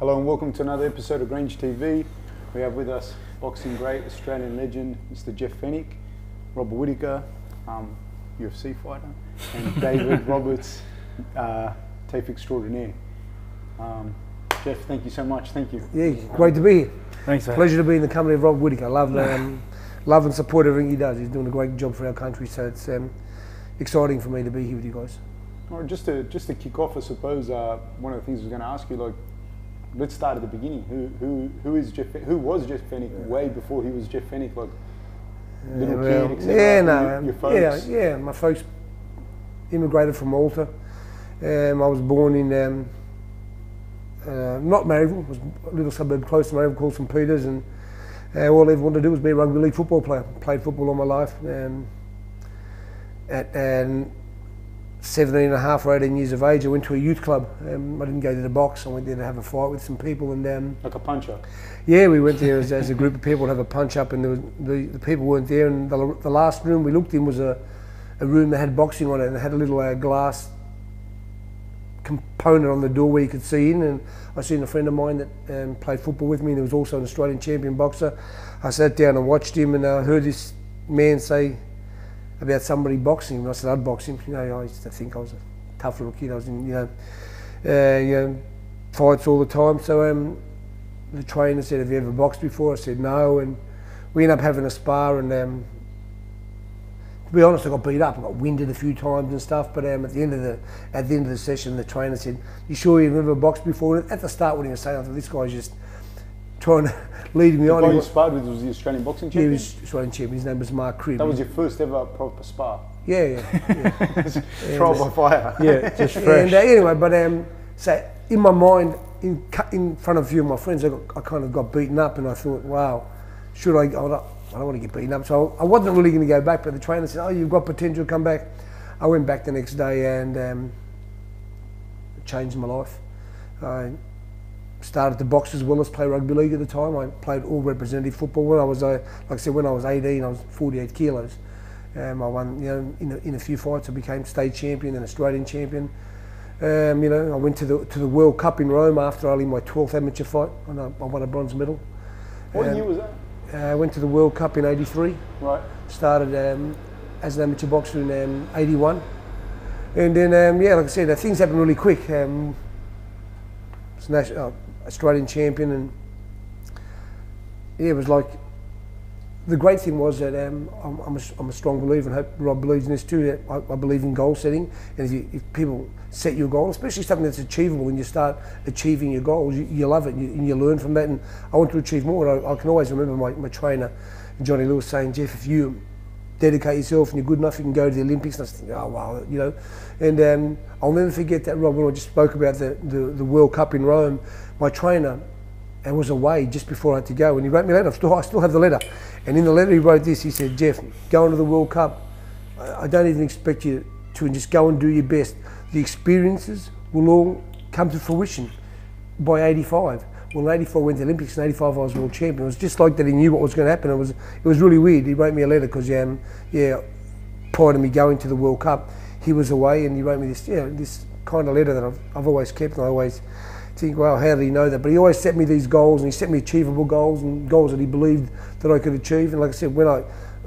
Hello and welcome to another episode of Grange TV. We have with us boxing great, Australian legend, Mr. Jeff Fenech, Rob Whittaker, um, UFC fighter, and David Roberts, uh, TAFE extraordinaire. Um, Jeff, thank you so much. Thank you. Yeah, great to be here. Thanks, mate. Pleasure to be in the company of Rob Whittaker. Love, um, love and support everything he does. He's doing a great job for our country, so it's um, exciting for me to be here with you guys. All right, just to just to kick off, I suppose uh, one of the things I was going to ask you, like, let's start at the beginning. Who who who is Jeff? Who was Jeff Fenech way before he was Jeff Fenech? Like, little well, kid, etc. yeah, Your- no, your, um, folks. yeah, yeah. My folks immigrated from Malta. Um, I was born in um, uh, not Marrickville, it was a little suburb close to Marrickville called St Peters, and uh, all I ever wanted to do was be a rugby league football player. Played football all my life. Um, at um, 17 and a half or 18 years of age, I went to a youth club. Um, I didn't go to the box. I went there to have a fight with some people, and um, Like a puncher. yeah, we went there as, as a group of people to have a punch up, and there was, the, the people weren't there. And the, the last room we looked in was a, a room that had boxing on it, and it had a little uh, glass component on the door where you could see in. And I seen a friend of mine that um, played football with me, and he was also an Australian champion boxer. I sat down and watched him, and I heard this man say about somebody boxing him. I said, I'd box him. You know, I used to think I was a tough little kid. I was in, you know, uh, you know, fights all the time. So um, the trainer said, "Have you ever boxed before?" I said, "No," and we ended up having a spar. And um, to be honest, I got beat up. I got winded a few times and stuff. But um, at the end of the at the end of the session, the trainer said, "You sure you've never boxed before?" And at the start, when he was saying, I thought, "This guy's just trying to lead me The on." He you sparred with was the Australian boxing he champion. was Australian champion. His name was Mark Cribb. that was your first ever proper spar. yeah, yeah. yeah. Trial by fire. Yeah, just fresh. And uh, anyway, but um, so in my mind, in in front of a few of my friends, I, got, I kind of got beaten up, and I thought, wow, should I? I don't, I don't want to get beaten up, so I wasn't really going to go back. But the trainer said, "Oh, you've got potential, come back." I went back the next day, and um, changed my life. I started to box as well as play rugby league at the time. I played all representative football when I was, uh, like I said, when I was 18, I was 48 kilos. Um, I won, you know, in a, in a few fights. I became state champion and Australian champion. Um, you know, I went to the to the World Cup in Rome after only my 12th amateur fight, and I, I won a bronze medal. What Um, year was that? Uh, I went to the World Cup in '83. Right. Started um, as an amateur boxer in um, '81, and then um, yeah, like I said, uh, things happened really quick. Um, was nation- uh, Australian champion, and yeah, it was like the great thing was that um, I'm, I'm, a, I'm a strong believer, and hope Rob believes in this too. That I, I believe in goal setting, and if, you, if people set your goal, especially something that's achievable, and you start achieving your goals, you, you love it, and you, and you learn from that. And I want to achieve more. And I, I can always remember my, my trainer, Johnny Lewis, saying, "Jeff, if you dedicate yourself and you're good enough, you can go to the Olympics." And I thinking, "Oh wow," you know. And um, I'll never forget that, Rob. When I just spoke about the, the, the World Cup in Rome, my trainer I was away just before I had to go, and he wrote me a letter. I still, I still have the letter. And in the letter, he wrote this. He said, "Jeff, going to the World Cup, I don't even expect you to just go and do your best. The experiences will all come to fruition by 85. Well, in 84 I went to the Olympics, and 85 I was world champion. It was just like that. He knew what was going to happen. It was, it was really weird. He wrote me a letter because, um, yeah, prior to me going to the World Cup, he was away, and he wrote me this, yeah, this kind of letter that I've, I've always kept, and I always think, well, how did he know that? But he always set me these goals, and he set me achievable goals and goals that he believed that I could achieve. And like I said, when I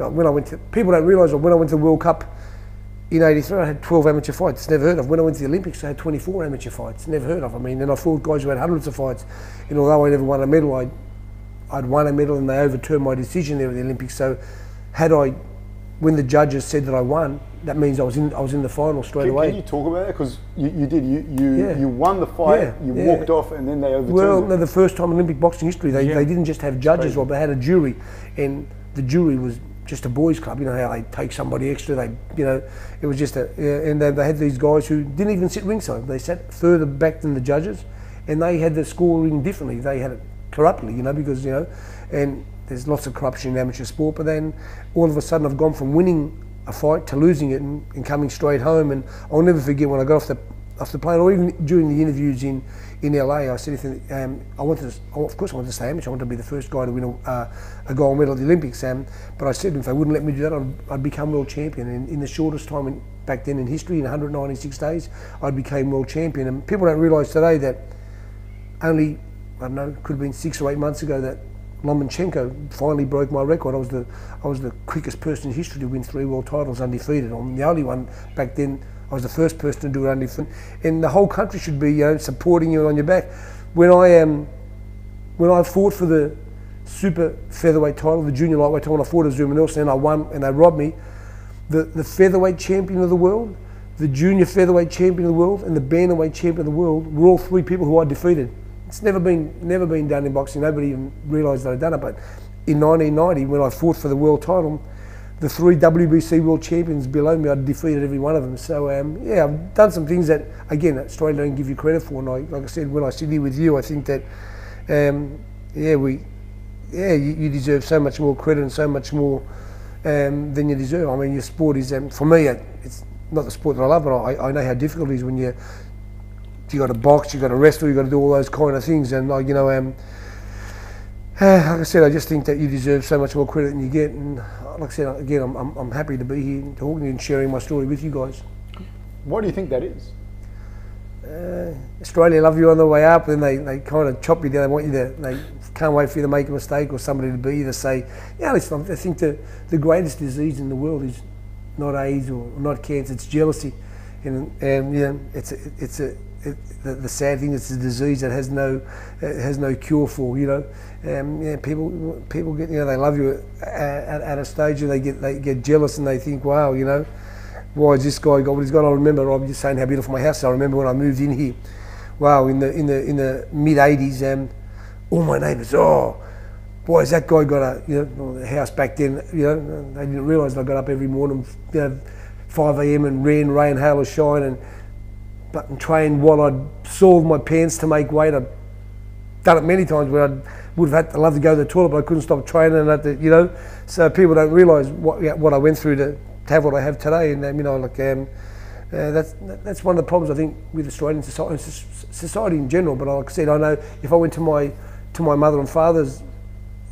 when I went to people don't realise that when I went to the World Cup in '83, I had 12 amateur fights. Never heard of. When I went to the Olympics, I had 24 amateur fights. Never heard of. I mean, and I fought guys who had hundreds of fights. And although I never won a medal, I I'd won a medal, and they overturned my decision there at the Olympics. So, had I, when the judges said that I won, that means I was in I was in the final straight Can, away. can you talk about that? Because you, you did. You you, Yeah. you won the fight. Yeah, You yeah. walked off, and then they overturned Well, no, the first time in Olympic boxing history, they, Yeah. they didn't just have judges, crazy. Rob, they had a jury, and the jury was just a boys' club. You know how they take somebody extra. They, you know, it was just a, yeah, and they, they had these guys who didn't even sit ringside. They sat further back than the judges, and they had the scoring differently. They had it corruptly, you know, because you know, and there's lots of corruption in amateur sport. But then all of a sudden, I've gone from winning a fight to losing it and, and coming straight home. And I'll never forget when I got off the off the plane, or even during the interviews in, in LA, I said, um, I wanted to, of course, I wanted to stay amateur. I wanted to be the first guy to win a, uh, a gold medal at the Olympics. Um, but I said, if they wouldn't let me do that, I'd, I'd become world champion. And in the shortest time in, back then in history, in 196 days, I became world champion. And people don't realise today that only I don't know, could have been six or eight months ago that Lomachenko finally broke my record. I was the I was the quickest person in history to win three world titles undefeated. I'm the only one back then. I was the first person to do it undefeated, and the whole country should be you know, supporting you on your back. When I am, um, when I fought for the super featherweight title, the junior lightweight title, I fought Azumah Nelson and I won, and they robbed me. The the featherweight champion of the world, the junior featherweight champion of the world, and the bantamweight champion of the world were all three people who I defeated. It's never been never been done in boxing. Nobody even realised that I'd done it. But in 1990, when I fought for the world title, the three WBC world champions below me, I'd defeated every one of them. So um, yeah, I've done some things that again Australia don't give you credit for. And I, like I said, when I sit here with you, I think that um, yeah we yeah you, you, deserve so much more credit and so much more um, than you deserve. I mean, your sport is um, for me it's not the sport that I love, but I, I know how difficult it is when you you got to box, you got to wrestle, you got to do all those kind of things. And like you know, um, like I said, I just think that you deserve so much more credit than you get. And like I said, again, I'm, I'm, I'm happy to be here talking and sharing my story with you guys. Why do you think that is? Uh, Australia love you on the way up, and they, they kind of chop you down. They want you to, they can't wait for you to make a mistake or somebody to be to say, yeah, listen, I think the, the greatest disease in the world is not AIDS or not cancer, it's jealousy. And, and you know, it's a, it's a, the, the, sad thing is it's a disease that has no uh, has no cure for. You know, um, yeah, people people get you know they love you at, at, at, a stage and they get they get jealous and they think, wow, you know, why has this guy got what he's got? I remember Rob just saying how beautiful my house. Is. I remember when I moved in here. Wow, in the in the in the mid '80s, um, all my neighbours, oh, boy, has that guy got a you know house back then? You know, they didn't realise I got up every morning, you know, 5 a.m. and rain, rain, hail or shine, and but and trained while I'd soiled my pants to make weight. I'd done it many times where I would have had to love to go to the toilet, but I couldn't stop training. And the, you know, so people don't realise what what I went through to, to have what I have today. And um, you know, like um, uh, that's that's one of the problems I think with Australian society, society in general. But like I said, I know if I went to my to my mother and father's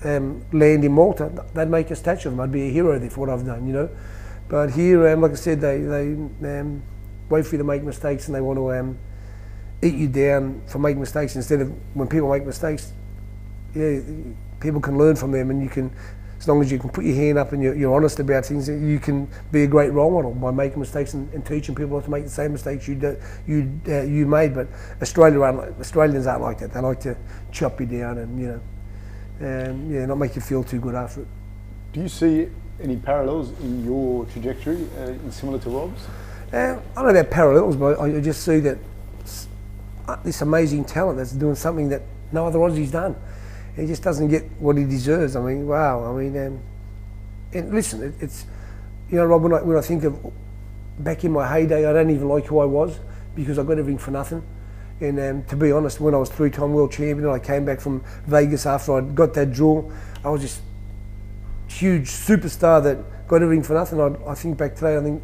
um, land in Malta, they'd make a statue of them. I'd be a hero there for what I've done, you know. But here, um, like I said, they they um, wait for you to make mistakes and they want to um, eat you down for making mistakes instead of when people make mistakes, yeah, people can learn from them and you can, as long as you can put your hand up and you're, you're honest about things, you can be a great role model by making mistakes and, and teaching people not to make the same mistakes you do, you uh, you made. But Australia aren't, Australians aren't like that. They like to chop you down and you know, um, yeah, not make you feel too good after it. Do you see any parallels in your trajectory uh, similar to Rob's? Uh, I don't know about parallels, but I, just see that uh, this amazing talent that's doing something that no other Aussie's done. He just doesn't get what he deserves. I mean, wow. I mean, um, and listen, it, it's you know, Rob. When I, when I think of back in my heyday, I don't even like who I was because I got everything for nothing. And um, to be honest, when I was three-time world champion, I came back from Vegas after I'd got that draw. I was just huge superstar that got everything for nothing. I, I think back today, I think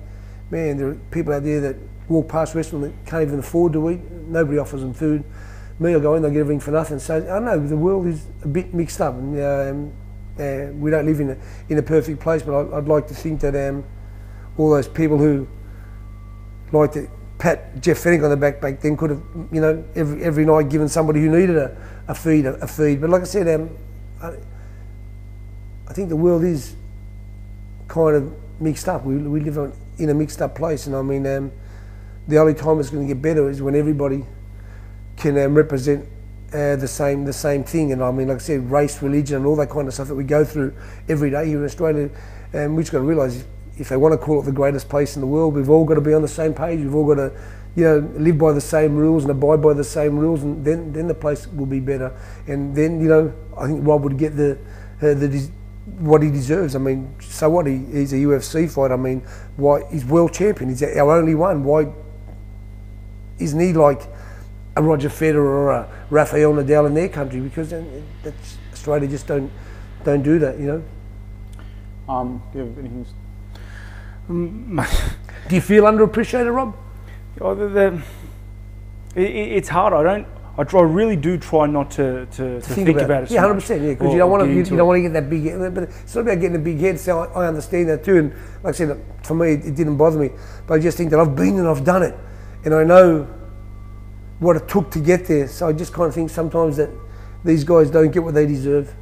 man, there are people out there that walk past restaurants that can't even afford to eat. Nobody offers them food. Me, I go in, they get everything for nothing. So I know the world is a bit mixed up, and um, uh, we don't live in a in a perfect place. But I, would like to think that um, all those people who like to pat Jeff Fenech on the back back then could have, you know, every every night given somebody who needed a, a feed a, a feed. But like I said, um, I, I think the world is kind of mixed up. We, we live on, in a mixed up place, and I mean, um, the only time it's going to get better is when everybody can um, represent uh, the same the same thing. And I mean, like I said, race, religion, and all that kind of stuff that we go through every day here in Australia. And um, we've just got to realise if they want to call it the greatest place in the world, we've all got to be on the same page. We've all got to, you know, live by the same rules and abide by the same rules, and then then the place will be better. And then you know, I think Rob would get the uh, the what he deserves. I mean, so what? He, he's a UFC fighter. I mean, why he's world champion? He's our only one. Why isn't he like a Roger Federer or a Rafael Nadal in their country? Because that's, Australia just don't don't do that. You know. Um, do you have anything? Um, do you feel underappreciated, Rob? Oh, the, the, it, it's hard. I don't. I, try, I really do try not to, to, to, think, think, about, about it. So yeah, hundred percent. Yeah, because you don't want to you, you don't want to get that big. Head, But it's not about getting a big head. So I, I, understand that too. And like I said, for me, it, it didn't bother me. But I just think that I've been and I've done it, and I know what it took to get there. So I just kind of think sometimes that these guys don't get what they deserve.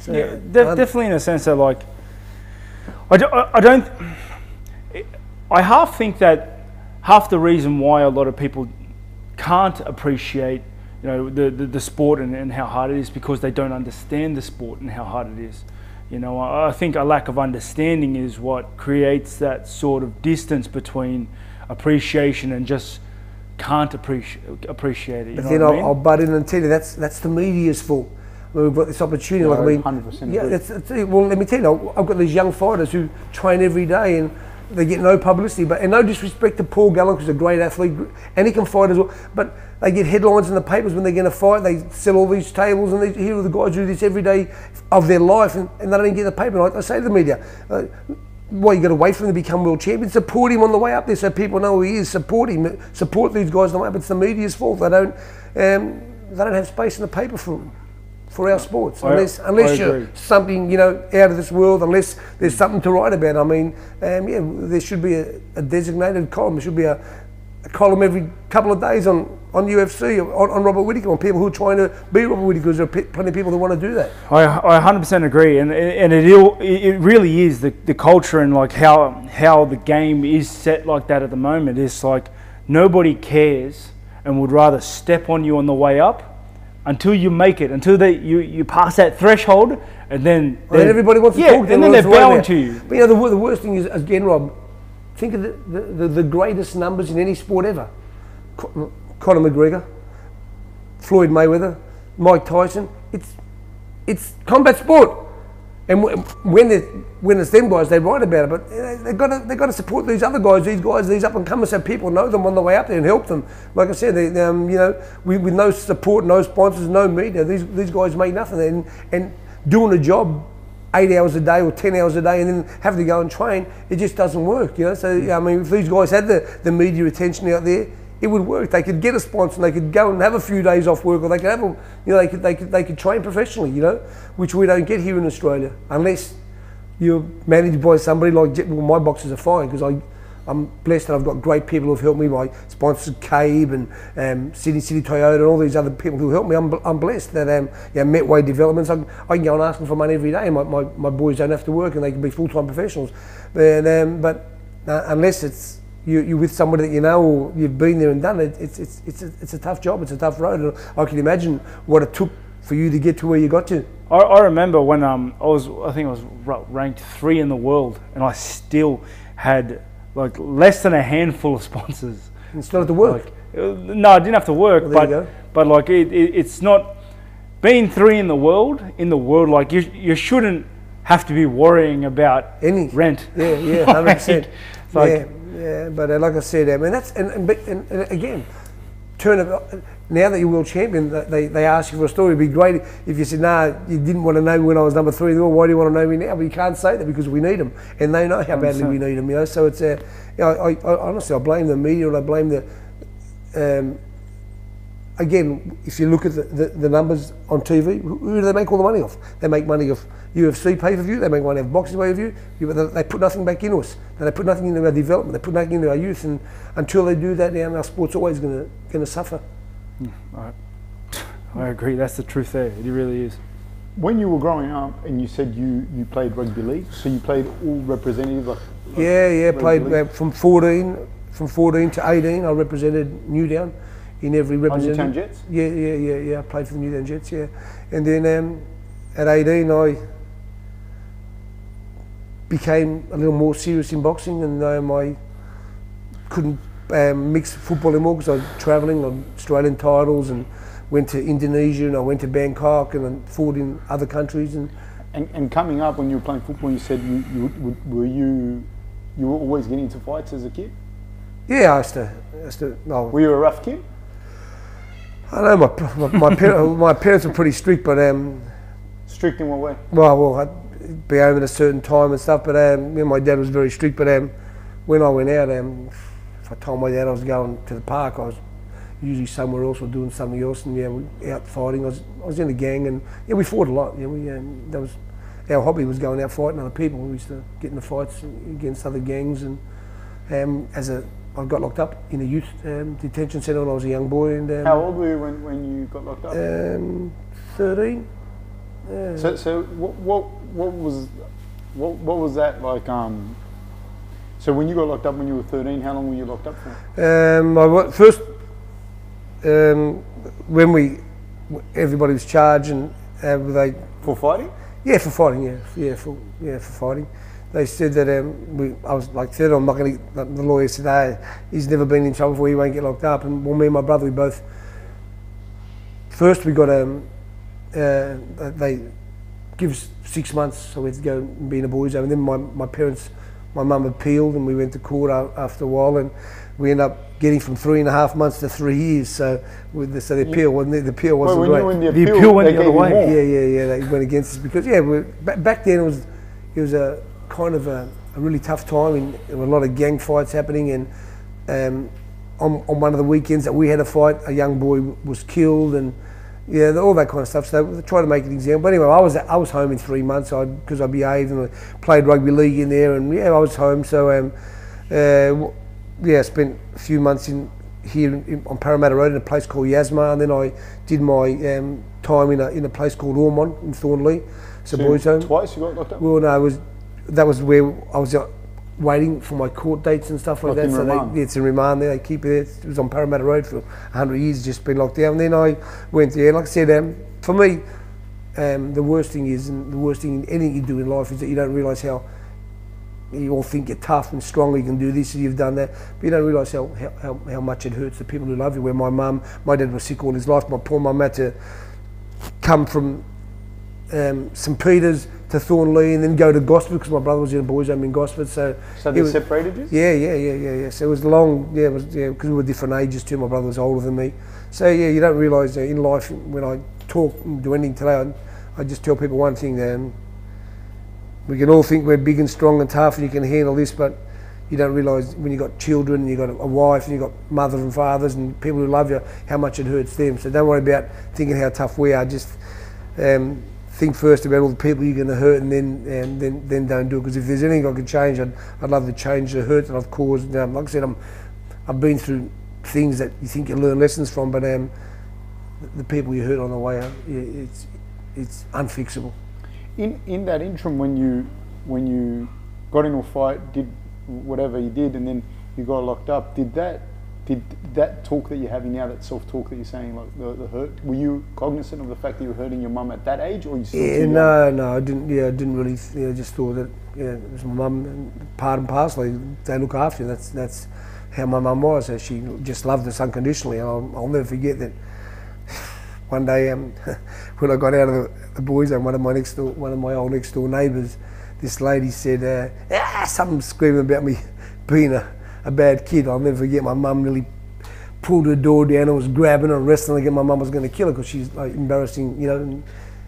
So, yeah, de- definitely in a sense that like, I, do, I, I don't, I half think that half the reason why a lot of people can't appreciate, you know, the, the, the sport and, and how hard it is because they don't understand the sport and how hard it is. You know, I, I think a lack of understanding is what creates that sort of distance between appreciation and just can't appreciate appreciate it. You But know then what I I'll, mean? I'll butt in and tell you that's that's the media's fault. I mean, we've got this opportunity. like I mean, 100% yeah, agree. that's, that's well, let me tell you, I've got these young fighters who train every day and they get no publicity. But and no disrespect to Paul Gallen, who's a great athlete and he can fight as well. But they get headlines in the papers when they're going to fight. They sell all these tables and they, here are the guys who do this every day of their life and, and they don't even get the paper. And I, I say to the media. Uh, why you got to wait for him to become world champion? Support him on the way up there so people know who he is. Support him. Support these guys on the way up. It's the media's fault. They don't. Um, they don't have space in the paper for for our sports I- unless I unless you're agree. something you know out of this world. Unless there's something to write about. I mean, um, yeah, there should be a, a designated column. There should be a, a column every couple of days on. On UFC, on, on Robert Whittaker, on people who are trying to be Robert Whittaker, because there are plenty of people that want to do that. I, I 100% agree, and and it it really is the, the culture and like how how the game is set like that at the moment. It's like nobody cares and would rather step on you on the way up until you make it, until they you, you pass that threshold, and then And everybody wants to yeah, talk to you. and then they're bowing to you. But you know, the, the worst thing is, again, Rob, think of the, the, the greatest numbers in any sport ever. Co- Conor McGregor, Floyd Mayweather, Mike Tyson. It's, it's combat sport. And when, it, when it's them guys, they write about it. But they- they've got to, they've got to support these other guys, these guys, these up and comers, so people know them on the way up there and help them. Like I said, they, um, you know, with, with no support, no sponsors, no media, these, these guys make nothing. And, and doing a job eight hours a day or 10 hours a day and then having to go and train, it just doesn't work, you know. So, I mean, if these guys had the, the media attention out there, it would work. They could get a sponsor and they could go and have a few days off work or they could have, a, you know, they could, they could, they could train professionally, you know, which we don't get here in Australia unless you're managed by somebody like, well, my boxes are fine because I, I'm blessed that I've got great people who've helped me. My sponsors, Cabe and um, City City Toyota and all these other people who help me. I'm, I'm blessed that um, yeah, Metway Developments, I, I can go and ask them for money every day and my, my, my boys don't have to work and they can be full-time professionals. But, um, but uh, unless it's you, you're with somebody that you know or you've been there and done it, it's, it's, it's, a, it's a tough job, it's a tough road. And I can imagine what it took for you to get to where you got to. I, I remember when um, I was, I think I was ranked three in the world, and I still had like less than a handful of sponsors. And it's not at the work. Like, uh, no, I didn't have to work, Well, but but like it, it, it's not being three in the world. In the world, like you, you shouldn't have to be worrying about Any. rent. Yeah, yeah, hundred percent. Like- yeah, yeah. But uh, like I said, I mean that's and, and, and, and again, turn it. Now that you're world champion, they, they ask you for a story. It'd be great if you said, "Nah, you didn't want to know me when I was number three in the world. Why do you want to know me now?" But you can't say that because we need them, and they know how badly we need them. You know, so it's a. You know, I, I honestly, I blame the media and I blame the. Um, again, if you look at the, the, the numbers on TV, who, who do they make all the money off? They make money off UFC pay per view, they make money off boxing pay per view, you- they, they put nothing back into us. And they put nothing into our development, they put nothing into our youth, and until they do that, um, our sport's always going to suffer. I agree. That's the truth. There, it really is. When you were growing up and you said you, you played rugby league, so you played all representative, like, like Yeah, yeah, played uh, from 14, from 14 to 18, I represented Newtown in every on representative. Newtown Jets. Yeah, yeah, yeah, yeah. I played for the Newtown Jets, yeah. And then um, at 18, I became a little more serious in boxing, and um, I couldn't um, mix football anymore because I was travelling on Australian titles and went to Indonesia and I went to Bangkok and I fought in other countries and And, and coming up when you were playing football, you said you, you were you you were always getting into fights as a kid. yeah, I used to, I used to no, Were you a rough kid? I know my my, my, par- my parents were pretty strict, but um, Strict in what way? well, well, I'd be home at a certain time and stuff. But um, you know, my dad was very strict. But um, when I went out, um, if I told my dad I was going to the park, I was usually somewhere else or doing something else, and yeah, we out fighting. I was I was in a gang, and yeah, we fought a lot. Yeah, we um, that was our hobby was going out fighting other people. We used to get in the fights against other gangs, and um, as a I got locked up in a youth um, detention centre when I was a young boy, and um, How old were you when, when you got locked up? um, 13. Yeah. So, so what, what, what was, what, what was that like? Um, so when you got locked up when you were 13, how long were you locked up for? Um, I first, um, when we, everybody was charged and uh, they, For fighting? yeah, for fighting, yeah, yeah, for yeah, for fighting. They said that um, we, I was like 13. I'm not going to. The lawyer said, "Hey, he's never been in trouble before. He won't get locked up." And well, me and my brother, we both. First, we got um, uh, they give us six months, so we had to go and be in a boys' home. And then my, my parents, my mum appealed, and we went to court after a while, and we ended up getting from three and a half months to three years. So, with the, so the appeal wasn't the appeal wasn't when great. you were in the The appeal, appeal went the other way. Yeah, yeah, yeah. They went against us because yeah, we, back, back then it was it was a kind of a, a really tough time, and there were a lot of gang fights happening. And um, on, on one of the weekends that we had a fight, a young boy was killed, and yeah, all that kind of stuff. So they tried to make an example. But anyway, I was I was home in three months because I behaved and I played rugby league in there, and yeah, I was home. So um, uh, yeah, I spent a few months in here in, on Parramatta Road in a place called Yasmar, and then I did my um, time in a in a place called Ormond in Thornleigh. So, So boys home. Twice you got locked up? Well, no, it was that was where I was uh, waiting for my court dates and stuff like, Like that. so they, it's in remand there. They keep it. It was on Parramatta Road for hundred years, just been locked down. And then I went there. Like I said, um, for me, um, the worst thing is, and the worst thing in anything you do in life is that you don't realise how. You all think you're tough and strong, you can do this and you've done that, but you don't realise how, how, how, how much it hurts the people who love you. Where my mum, my dad was sick all his life, my poor mum had to come from um, St Peter's to Thornleigh and then go to Gosford because my brother was in a boys' home in Gosford. So, So they was- separated you? yeah, yeah, yeah, yeah, yeah. So it was long, yeah, it was yeah because we were different ages too. My brother was older than me. So yeah, you don't realise that in life when I talk and do anything today, I, I just tell people one thing: um, we can all think we're big and strong and tough and you can handle this, but you don't realise when you've got children and you've got a wife and you've got mothers and fathers and people who love you, how much it hurts them. So don't worry about thinking how tough we are. Just um, think first about all the people you're going to hurt and then and then then don't do it. Because if there's anything I could change, I'd, I'd love to change the hurt that I've caused. Um, like I said, I'm, I've been through things that you think you learn lessons from, but um, the- people you hurt on the way, yeah, it's it's unfixable. In in that interim, when you when you got into a fight, did whatever you did, and then you got locked up, did that did that talk that you're having now, that self talk that you're saying, like the, the hurt, were you cognizant of the fact that you were hurting your mum at that age, or you still Yeah, young? no, no, I didn't. Yeah, I didn't really. Yeah, I just thought that. Yeah, it was my mum. Part and parcel, they look after you. That's that's how my mum was. So she just loved us unconditionally. And I'll, I'll never forget that. One day, um, when I got out of the, the boys' home, one of my next door, one of my old next door neighbours, this lady said, uh, "Ah, something screaming about me being a, a bad kid." I'll never forget. My mum really pulled her door down and was grabbing her and wrestling again. My mum was going to kill her because she's like embarrassing, you know,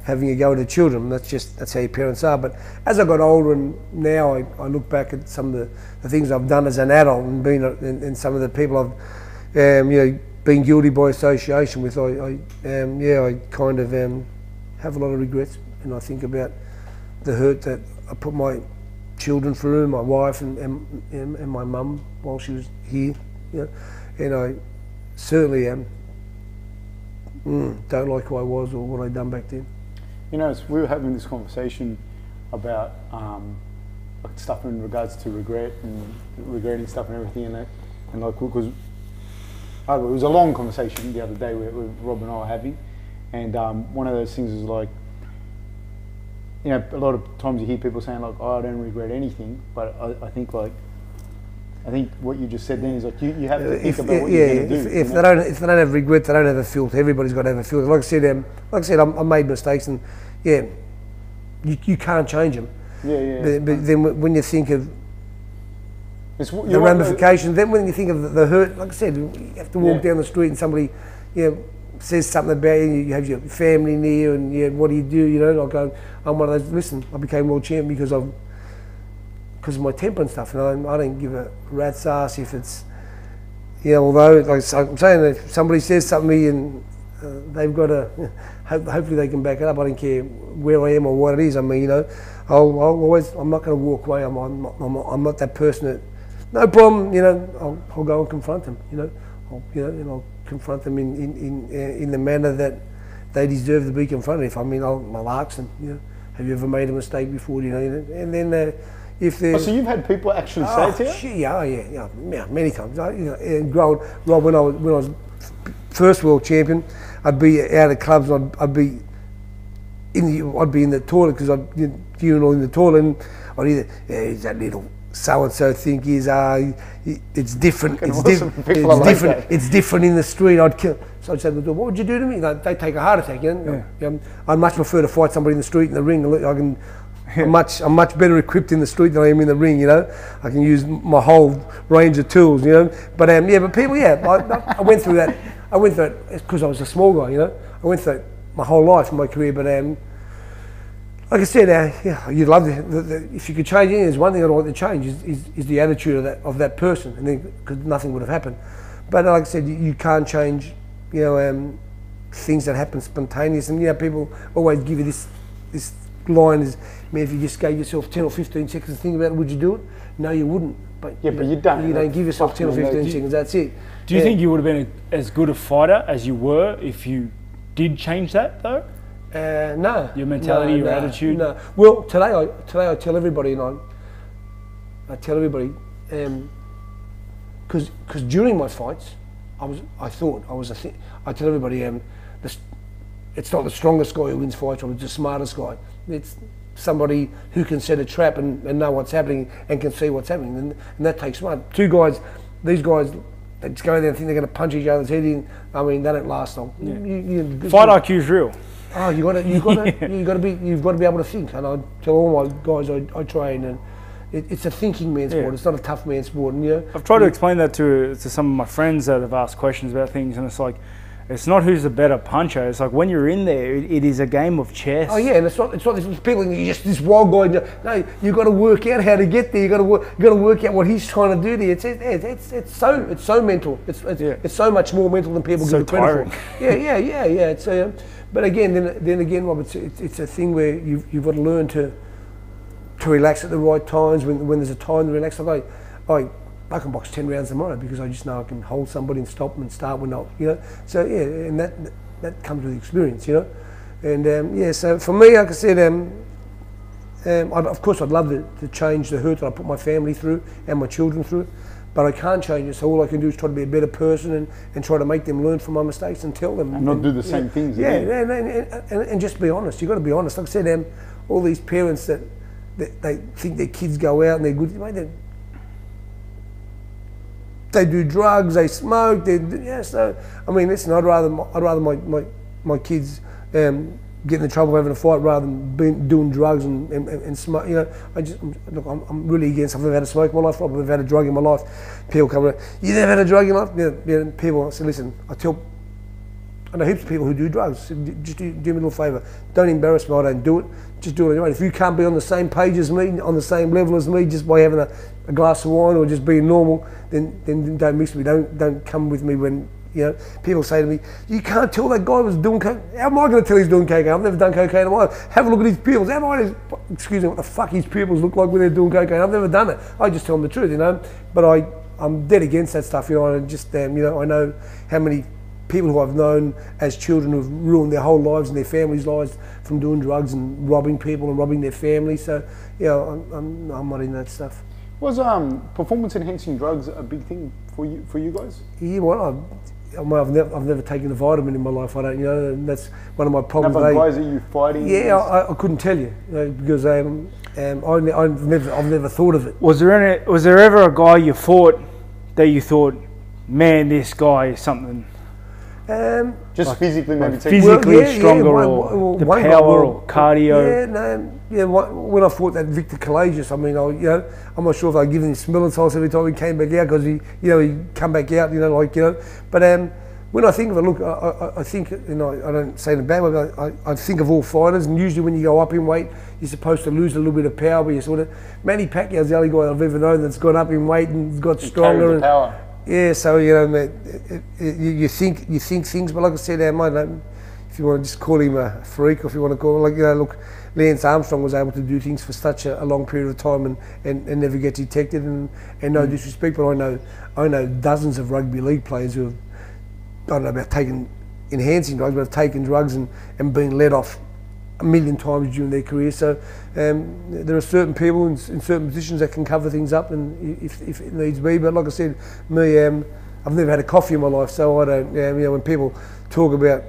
having a go at her children. That's just that's how your parents are. But as I got older and now I, I look back at some of the, the things I've done as an adult and been and, and some of the people I've um, you know been guilty by association with. I, I um, yeah I kind of um, have a lot of regrets and I think about the hurt that I put my children through, my wife and and, and, my mum while she was here, you know, and I certainly um, mm, don't like who I was or what I'd done back then. You know, it's, we were having this conversation about um, stuff in regards to regret and regretting stuff and everything, and that, and like because it was a long conversation the other day with, Rob and I were having, and um, one of those things is like, you know, a lot of times you hear people saying like, "Oh, I don't regret anything," but I, I think like. I think what you just said then is like you, you have to think if, about what yeah, you're going to if, do. if you they don't if they don't have regret, they don't have a filter. Everybody's got to have a filter. Like I said, um, like I said, I'm, I made mistakes, and yeah, you, you can't change them. yeah, yeah. But, but then when you think of It's, the ramifications, then when you think of the, the hurt, like I said, you have to walk Yeah. down the street and somebody, you know, says something about you. You have your family near and yeah, what do you do? You know, like I'm, I'm one of those. Listen, I became world champion because of because of my temper and stuff, and I, I don't give a rat's ass if it's, you know, although like I'm saying, if somebody says something to me and uh, they've got to, hope, hopefully they can back it up. I don't care where I am or what it is. I mean, you know, I'll, I'll always, I'm not going to walk away. I'm, I'm, not, I'm, I'm not that person that, no problem, you know, I'll, I'll go and confront them, you know, I'll, you know, and I'll confront them in, in, in, uh, in the manner that they deserve to be confronted. If I mean, I'll, I'll ask them, you know, have you ever made a mistake before? You know, and then uh, if Oh, so you've had people actually say Oh, it to you? yeah, yeah, yeah, yeah, many times. I, you know, and growing, Rob, when I was when I was first world champion, I'd be out of clubs. I'd, I'd be in the I'd be in the toilet because I'd you know, in the toilet, and I'd either yeah, he's that little so and so think is uh, it's different. It's, awesome. diff- it's like different. that. It's different in the street. I'd kill. So I'd say to the door, "What would you do to me?" Like, they take a heart attack. You know, Um, I'd much prefer to fight somebody in the street in the ring. I can. I'm much, I'm much better equipped in the street than I am in the ring. You know, I can use my whole range of tools. You know, but um, yeah, but people, yeah, I, I went through that. I went through it because I was a small guy. You know, I went through it my whole life, my career. But um, like I said, uh, yeah, you'd love to. The, the, if you could change anything, there's one thing I'd like to change is, is, is the attitude of that of that person, and then because nothing would have happened. But like I said, you, you can't change, you know, um, things that happen spontaneous. And you know, people always give you this this line is, man, if you just gave yourself 10 or 15 seconds to think about it, would you do it? No, you wouldn't. But Yeah, but you don't. You don't give yourself 10 or 15 You- seconds. That's it. Do you Yeah. think you would have been a, as good a fighter as you were if you did change that though? Uh, no. Your mentality, no, your no, attitude? No. Well, today I today I tell everybody, and I I tell everybody, because because during my fights, I was I thought I was a thi- I tell everybody, um, this, it's not the strongest guy who wins fights, or the smartest guy. It's somebody who can set a trap and, and know what's happening and can see what's happening, and, and that takes one. Two guys, these guys. They just go there and think they're going to punch each other's head in. I mean, they don't last long. You- you- you- Fight IQ is real. Oh, you got to, you got to, you got to be, you've got to be able to think. And I tell all my guys I, I train, and it, it's a thinking man's Yeah. sport. It's not a tough man's sport. And you know, I've tried to explain that to to some of my friends that have asked questions about things, and it's like, it's not who's the better puncher. It's like when you're in there, it, it is a game of chess. oh yeah, and it's not, it's not this people. You just this wild guy. No, you got to work out how to get there. You got to work, you got to work out what he's trying to do there. It's, it's, it's, it's so, it's so mental. It's, it's, Yeah. it's so much more mental than people So give it credit for. Yeah, yeah, yeah, yeah. It's, uh, but again, then, then again, Rob, it's, it's, it's a thing where you've, you've got to learn to to relax at the right times when, when there's a time to relax. Like I, I, I can box ten rounds tomorrow because I just know I can hold somebody and stop them and start when not, you know. So yeah, and that that comes with experience, you know. And um, yeah, so for me, like I said, um, um, of course I'd love to, to change the hurt that I put my family through and my children through, but I can't change it. So all I can do is try to be a better person and, and try to make them learn from my mistakes and tell them And not do the same things yeah, and, and, and, just be honest. You've got to be honest. Like I said, um, all these parents that, that they think their kids go out and they're good, mate, they, they do drugs, they smoke, they yeah. So I mean, listen, I'd rather my- I'd rather my my, my kids um, get in trouble having a fight rather than being, doing drugs and, and, and, and smoke. You know, I just look, I'm, I'm really against. I've never had a smoke in my life. I've never had a drug in my life. People come you never had a drug in your life. Yeah, yeah. People, I say, listen, I tell I know heaps of people who do drugs. Just do, do me a little favour. Don't embarrass me. I don't do it. Just do it own. If you can't be on the same page as me, on the same level as me, just by having a, a glass of wine or just being normal, then, then don't mix me. Don't don't come with me when you know people say to me, "You can't tell that guy was doing coke." How am I going to tell he's doing cocaine? I've never done cocaine in my life. Have a look at his pupils. How am I? to- Excuse me. What the fuck his pupils look like when they're doing cocaine? I've never done it. I just tell them the truth, you know. But I I'm dead against that stuff. You know. I just um, you know I know how many people who I've known as children who've ruined their whole lives and their families' lives from doing drugs and robbing people and robbing their families. So, you know, I'm, I'm, I'm not in that stuff. Was um, performance enhancing drugs a big thing for you for you guys? You know what? I've, I mean, I've, never, I've never taken a vitamin in my life. I don't, you know, and that's one of my problems. Other eh? guys that you fighting? yeah, I, I couldn't tell you, you know, because um, um, I, I've, never, I've never thought of it. Was there any? Was there ever a guy you fought that you thought, man, this guy is something Um, just physically maybe like take physically Well, yeah, yeah, stronger one- or well, the one guy- power well, or cardio? Yeah, no, yeah. one- When I fought that Victor Callejas, I mean, I, you know, I'm not sure if I give him smelling salts every time he came back out because he, you know, he come back out, you know, like you know. But um, when I think of it, look, I, I, I think, you know, I don't say it in a bad way, but I, I think of all fighters, and usually when you go up in weight, you're supposed to lose a little bit of power, but you sort of. Manny Pacquiao's the only guy I've ever known that's gone up in weight and got carry stronger. the and, power. Yeah, so you know, it, it, you, you think you think things, but like I said, I? Don't, if you want to just call him a freak, or if you want to call him like you know, look, Lance Armstrong was able to do things for such a, a long period of time and, and, and never get detected, and, and no mm. disrespect, but I know I know dozens of rugby league players who have I don't know about taking enhancing drugs, but have taken drugs and, and been let off a million times during their career. So um, there are certain people in, in, certain positions that can cover things up, and if, if it needs be. But like I said, me, um, I've never had a coffee in my life, so I don't. Um, you know, when people talk about,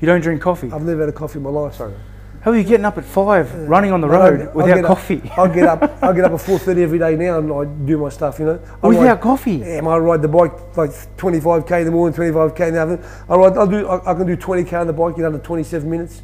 you don't drink coffee. I've never had a coffee in my life. Sorry. How are you getting up at five, uh, running on the road I, without coffee? I get up. I get up at four thirty every day now, and I do my stuff. You know, I without ride, coffee. Yeah, I ride the bike like twenty five k in the morning, twenty five k in the afternoon. I ride. I do. I, I can do twenty k on the bike in under twenty seven minutes.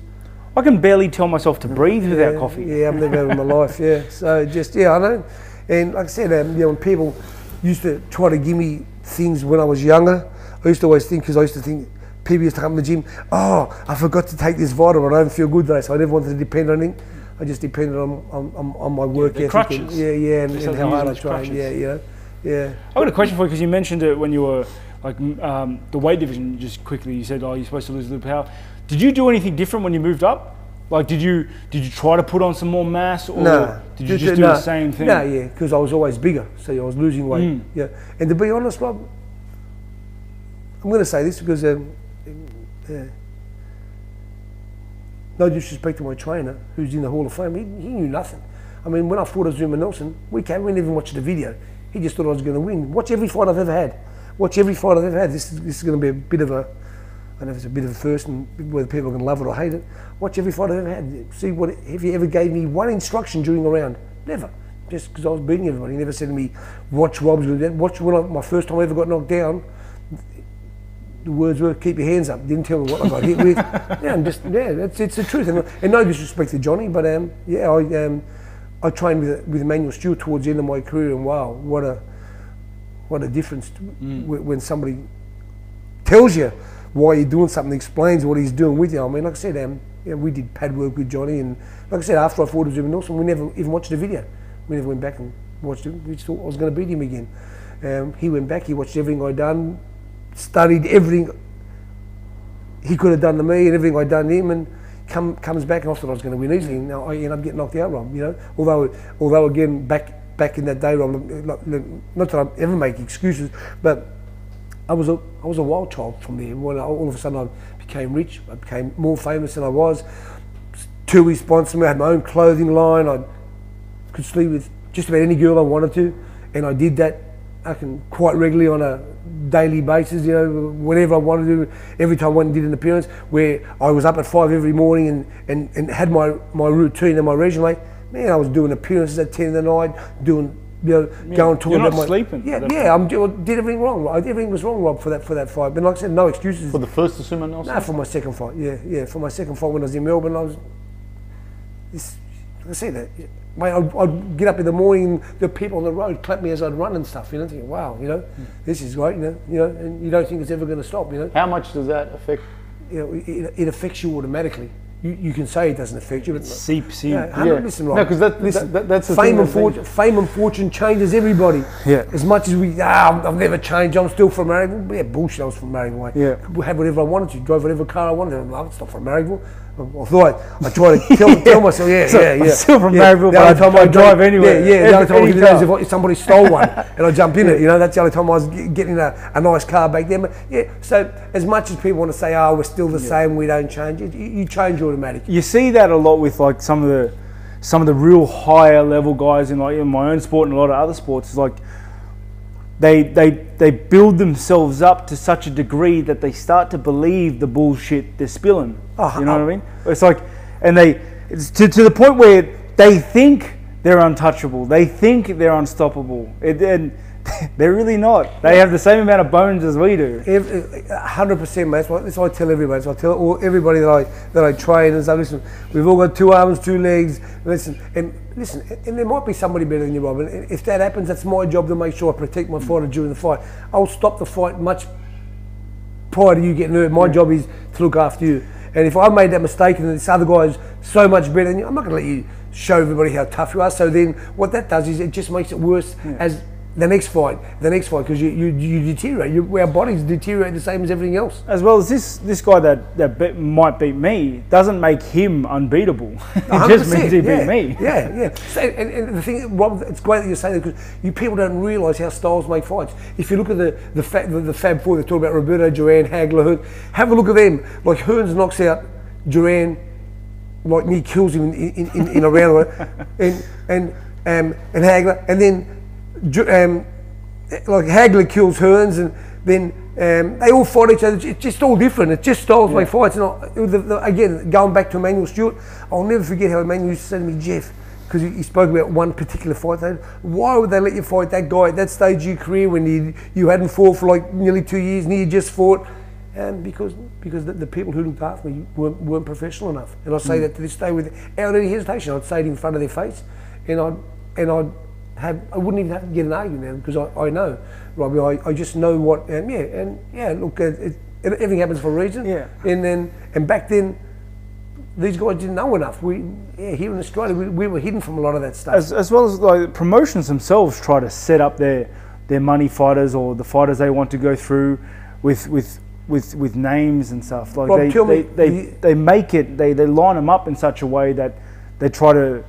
I can barely tell myself to breathe without coffee. Yeah, I've never had in my life. Yeah, so just yeah, I know. And like I said, um, you know, when people used to try to give me things when I was younger, I used to always think because I used to think people used to come to the gym. Oh, I forgot to take this vitamin. I don't feel good today, so I never wanted to depend on it. I just depended on on, on, on my work yeah, ethic. And, yeah, yeah, and, and how hard I train. Yeah, yeah, yeah. I got a question for you because you mentioned it when you were like um, the weight division. Just quickly, you said, "Oh, you're supposed to lose a little power." Did you do anything different when you moved up? Like, did you did you try to put on some more mass, or no, did you just do no, the same thing? No, yeah, because I was always bigger, so I was losing weight. Mm. Yeah, and to be honest, Rob, I'm going to say this because, um, uh, no disrespect to my trainer, who's in the Hall of Fame, he, he knew nothing. I mean, when I fought Azumah Nelson, we came, we didn't even watch the video. He just thought I was going to win. Watch every fight I've ever had. Watch every fight I've ever had. This is, this is going to be a bit of a I don't know if it's a bit of a first and whether people can love it or hate it. Watch every fight I've ever had. See what if you ever gave me one instruction during a round? Never. Just because I was beating everybody. He never said to me, watch Rob's to do Watch when I, my first time I ever got knocked down. The words were, keep your hands up. Didn't tell me what I got hit with. Yeah, and just, yeah, that's, it's the truth. And, and no disrespect to Johnny, but um, yeah, I, um, I trained with, with Emanuel Steward towards the end of my career, and wow, what a, what a difference mm. when somebody tells you why you're doing something, explains what he's doing with you. I mean, like I said, um, yeah, we did pad work with Johnny, and like I said, after I fought with Jimmy Nelson, we never even watched the video. We never went back and watched it. We just thought I was going to beat him again. Um, he went back, he watched everything I'd done, studied everything he could have done to me and everything I'd done to him, and come, comes back and I thought I was going to win easily, and I end up getting knocked out, Rob. You know, although although again back back in that day, Rob, not that I ever make excuses, but I was a I was a wild child from there. When all of a sudden I became rich, I became more famous than I was. Tui sponsored me. I had my own clothing line. I could sleep with just about any girl I wanted to, and I did that. I can quite regularly on a daily basis. You know, whenever I wanted to, every time I went and did an appearance, where I was up at five every morning and, and, and had my, my routine and my resume. Man, I was doing appearances at ten in the night, doing you know, yeah, going to you're not my, sleeping. Yeah, yeah, I'm did everything wrong. I did everything was wrong, Rob, for that for that fight. But like I said, no excuses. For the first Azumah Nelson. No, for my second fight. Yeah, yeah, for my second fight when I was in Melbourne, I was. This, like I said that. Mate, I'd, I'd, get up in the morning, the people on the road clap me as I'd run and stuff. You know, thinking, wow, you know, mm. this is great. You know, you know, and you don't think it's ever going to stop. You know. How much does that affect? You know, it, it affects you automatically you, you can say it doesn't affect you, but seeps in. Yeah, yeah. Listen, right. No, because that, listen, that, that's the fame and fortune. Fame and fortune changes everybody. Yeah. As much as we, ah, I've never changed. I'm still from Marrickville. Yeah, bullshit. I was from Marrickville. Yeah. We had whatever I wanted to. Drove whatever car I wanted. I'm like, it's not from Marrickville. I thought I try to tell, tell myself, yeah, so yeah, yeah. still from yeah. Marrickville, but I, I drive anyway. Yeah, yeah. The only time I can do that is if somebody stole one and I jump in it. You know, that's the only time I was getting a, a nice car back then. But yeah, so as much as people want to say, oh, we're still the yeah. same, we don't change, you, you change automatically. You see that a lot with like some of the some of the real higher level guys in like in my own sport and a lot of other sports. It's like they, they, they build themselves up to such a degree that they start to believe the bullshit they're spilling. Oh, you uh-huh. know what I mean? It's like, and they, it's to, to the point where they think they're untouchable. They think they're unstoppable. It, and they're really not. They have the same amount of bones as we do. Hundred percent, mate. That's what, that's what I tell everybody. So I tell all, everybody that I that I train and say, listen, we've all got two arms, two legs. Listen, and listen, and there might be somebody better than you, Robin. If that happens, that's my job to make sure I protect my fighter during the fight. I'll stop the fight much prior to you getting hurt. My job is to look after you. And if I made that mistake and this other guy is so much better than you, I'm not going to let you show everybody how tough you are. So then what that does is it just makes it worse yeah. as the next fight, the next fight, because you, you, you deteriorate. You, our bodies deteriorate the same as everything else. As well as this, this guy that, that be, might beat me doesn't make him unbeatable. it just means he yeah, beat me. Yeah, yeah. So, and, and the thing, Rob, it's great that you're saying that because you people don't realise how styles make fights. If you look at the the, fa- the, the Fab Four, they talk about Roberto, Duran, Hagler, Hearn. Have a look at them. Like Hearns knocks out Duran, like near kills him in, in, in, in a round, and and um, and Hagler, and then um, like Hagler kills Hearns, and then um, they all fight each other. It's just all different. It's just styles fights. And I, the, the, again, going back to Emanuel Steward, I'll never forget how Emanuel used to say to me, Jeff, because he, he spoke about one particular fight. They, why would they let you fight that guy at that stage of your career when you you hadn't fought for like nearly two years and you just fought? And because because the, the people who looked after me weren't, weren't professional enough. And I say that to this day without any hesitation. I'd say it in front of their face, and I'd and I'd have I wouldn't even have to get an argument now because I, I know, Robbie. I, I just know what. Um, yeah, and yeah. Look, uh, it, it, everything happens for a reason. Yeah. And then and back then, these guys didn't know enough. We yeah, here in Australia we, we were hidden from a lot of that stuff. As, as well as like promotions themselves try to set up their their money fighters or the fighters they want to go through with with with with names and stuff. Like Rob, they, they, me, they, the- they make it they, they line them up in such a way that they try to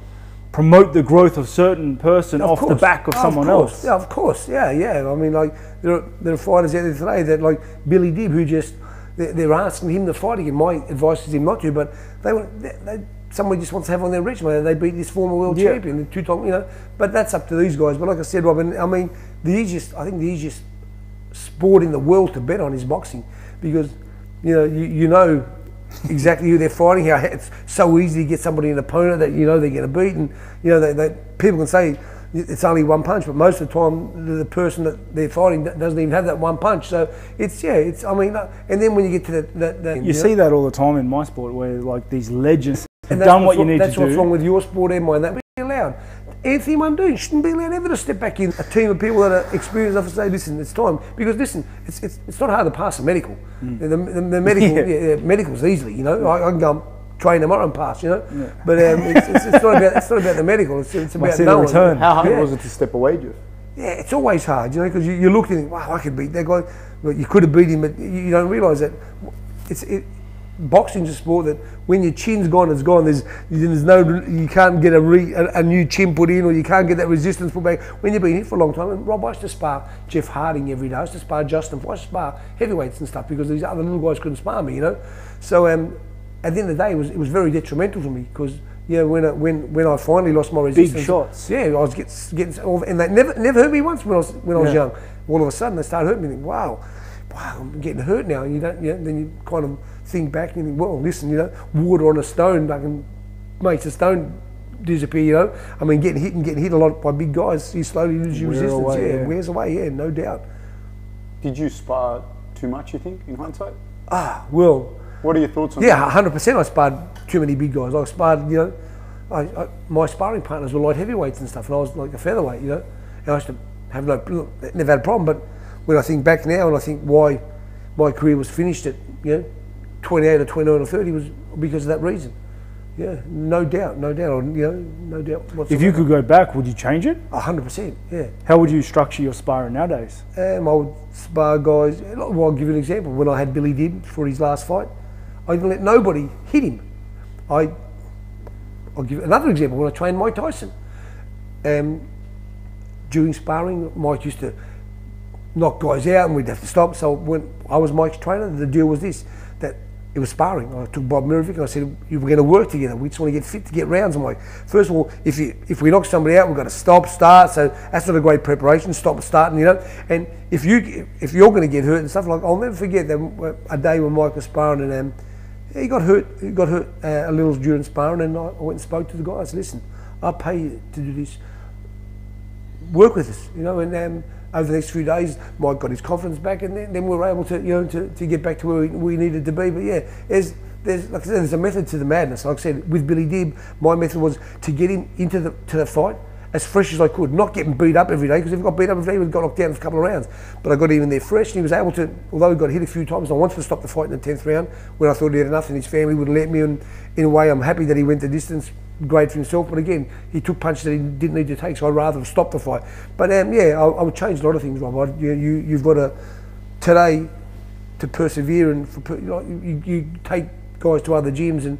promote the growth of certain person Of off the back of Of someone course. else. Yeah, of course. Yeah, yeah. I mean, like there are, there are fighters out there today that like Billy Dib, who just they're, they're asking him to fight again. My advice is him not to, but they want they, they, somebody just wants to have on their resume. They beat this former world Yeah. champion, the two time, you know. But that's up to these guys. But like I said, Robin, I mean, the easiest, I think the easiest sport in the world to bet on is boxing because you know you, you know exactly who they're fighting. How it's so easy to get somebody an opponent that you know they're going to beat, and you know they, people can say it's only one punch, but most of the time the, the person that they're fighting doesn't even have that one punch. So it's yeah, it's I mean, and then when you get to the, the, the You see that all the time in my sport where like these legends have done what's what you need That's what's wrong with your sport and mine. That be allowed. Anthony Mundine shouldn't be allowed ever to step back in a team of people that are experienced enough to say, listen, it's time. Because listen, it's, it's, it's not hard to pass a medical. The, the, the medical, Yeah. yeah. Yeah, medical's easily, you know. I, I can go and train tomorrow and pass, you know. But um, it's, it's, it's, not about, it's not about the medical. It's, it's about see the knowing. return. How hard Yeah. was it to step away, Jeff? Yeah, it's always hard, you know, because you, you look and think, wow, I could beat that guy. Well, you could have beat him, but you, you don't realise that it's it, boxing's a sport that when your chin's gone, it's gone. There's there's no you can't get a, re, a, a new chin put in, or you can't get that resistance put back when you've been hit for a long time. And Rob, I used to spar Jeff Harding every day. I used to spar Justin. I used to spar heavyweights and stuff because these other little guys couldn't spar me, you know. So um, at the end of the day, it was it was very detrimental to me because. Yeah, when I, when when I finally lost my resistance, big shots. Yeah, I was getting, getting all, and they never never hurt me once when I was when I was Yeah. young. All of a sudden, they started hurting me. Think, wow, wow, I'm getting hurt now. And you don't, you know, then you kind of think back and you think, well, listen, you know, water on a stone fucking makes a stone disappear. You know, I mean, getting hit and getting hit a lot by big guys, you slowly lose your Wear resistance. away, yeah, yeah. wears away. Yeah, no doubt. Did you spar too much, you think, in hindsight? Ah, well, What are your thoughts on yeah, hundred percent. I sparred too many big guys. I sparred, you know, I, I, my sparring partners were light heavyweights and stuff, and I was like a featherweight, you know. And I used to have no, never had a problem. But when I think back now, and I think why my career was finished at, you know, twenty-eight or twenty-nine or thirty was because of that reason. Yeah, no doubt, no doubt, you know, no doubt. Whatsoever. If you could go back, would you change it? hundred percent, yeah. How would you structure your sparring nowadays? Um, I would spar guys. Well, I'll give you an example. When I had Billy Dib for his last fight, I didn't let nobody hit him. I, I'll give you another example. When I trained Mike Tyson, um, during sparring, Mike used to knock guys out and we'd have to stop. So when I was Mike's trainer, the deal was this, it was sparring. I took Bob Mirovic and I said, "We're going to work together. We just want to get fit to get rounds. I'm like, first of all, if you if we knock somebody out, we've got to stop, start. So that's not a great preparation, stop start, and you know. And if you if you're going to get hurt and stuff like, I'll never forget that a day when Mike was sparring and um, he got hurt. He got hurt uh, a little during sparring, and I, I went and spoke to the guy. I said, listen, I'll pay you to do this work with us, you know, and um, over the next few days, Mike got his confidence back, and then, then we were able to, you know, to, to get back to where we, we needed to be. But yeah, there's, there's, like I said, there's a method to the madness. Like I said, with Billy Dib, my method was to get him into the to the fight as fresh as I could, not getting beat up every day, because if he got beat up every day, he got knocked down for a couple of rounds. But I got him in there fresh, and he was able to, although he got hit a few times, I wanted to stop the fight in the 10th round when I thought he had enough and his family wouldn't let me. And in a way, I'm happy that he went the distance great for himself. But again, he took punches that he didn't need to take, so I'd rather have stopped the fight. But um, yeah, I, I would change a lot of things, Rob. I, you, you, you've got to today to persevere and for, you, know, you, you take guys to other gyms and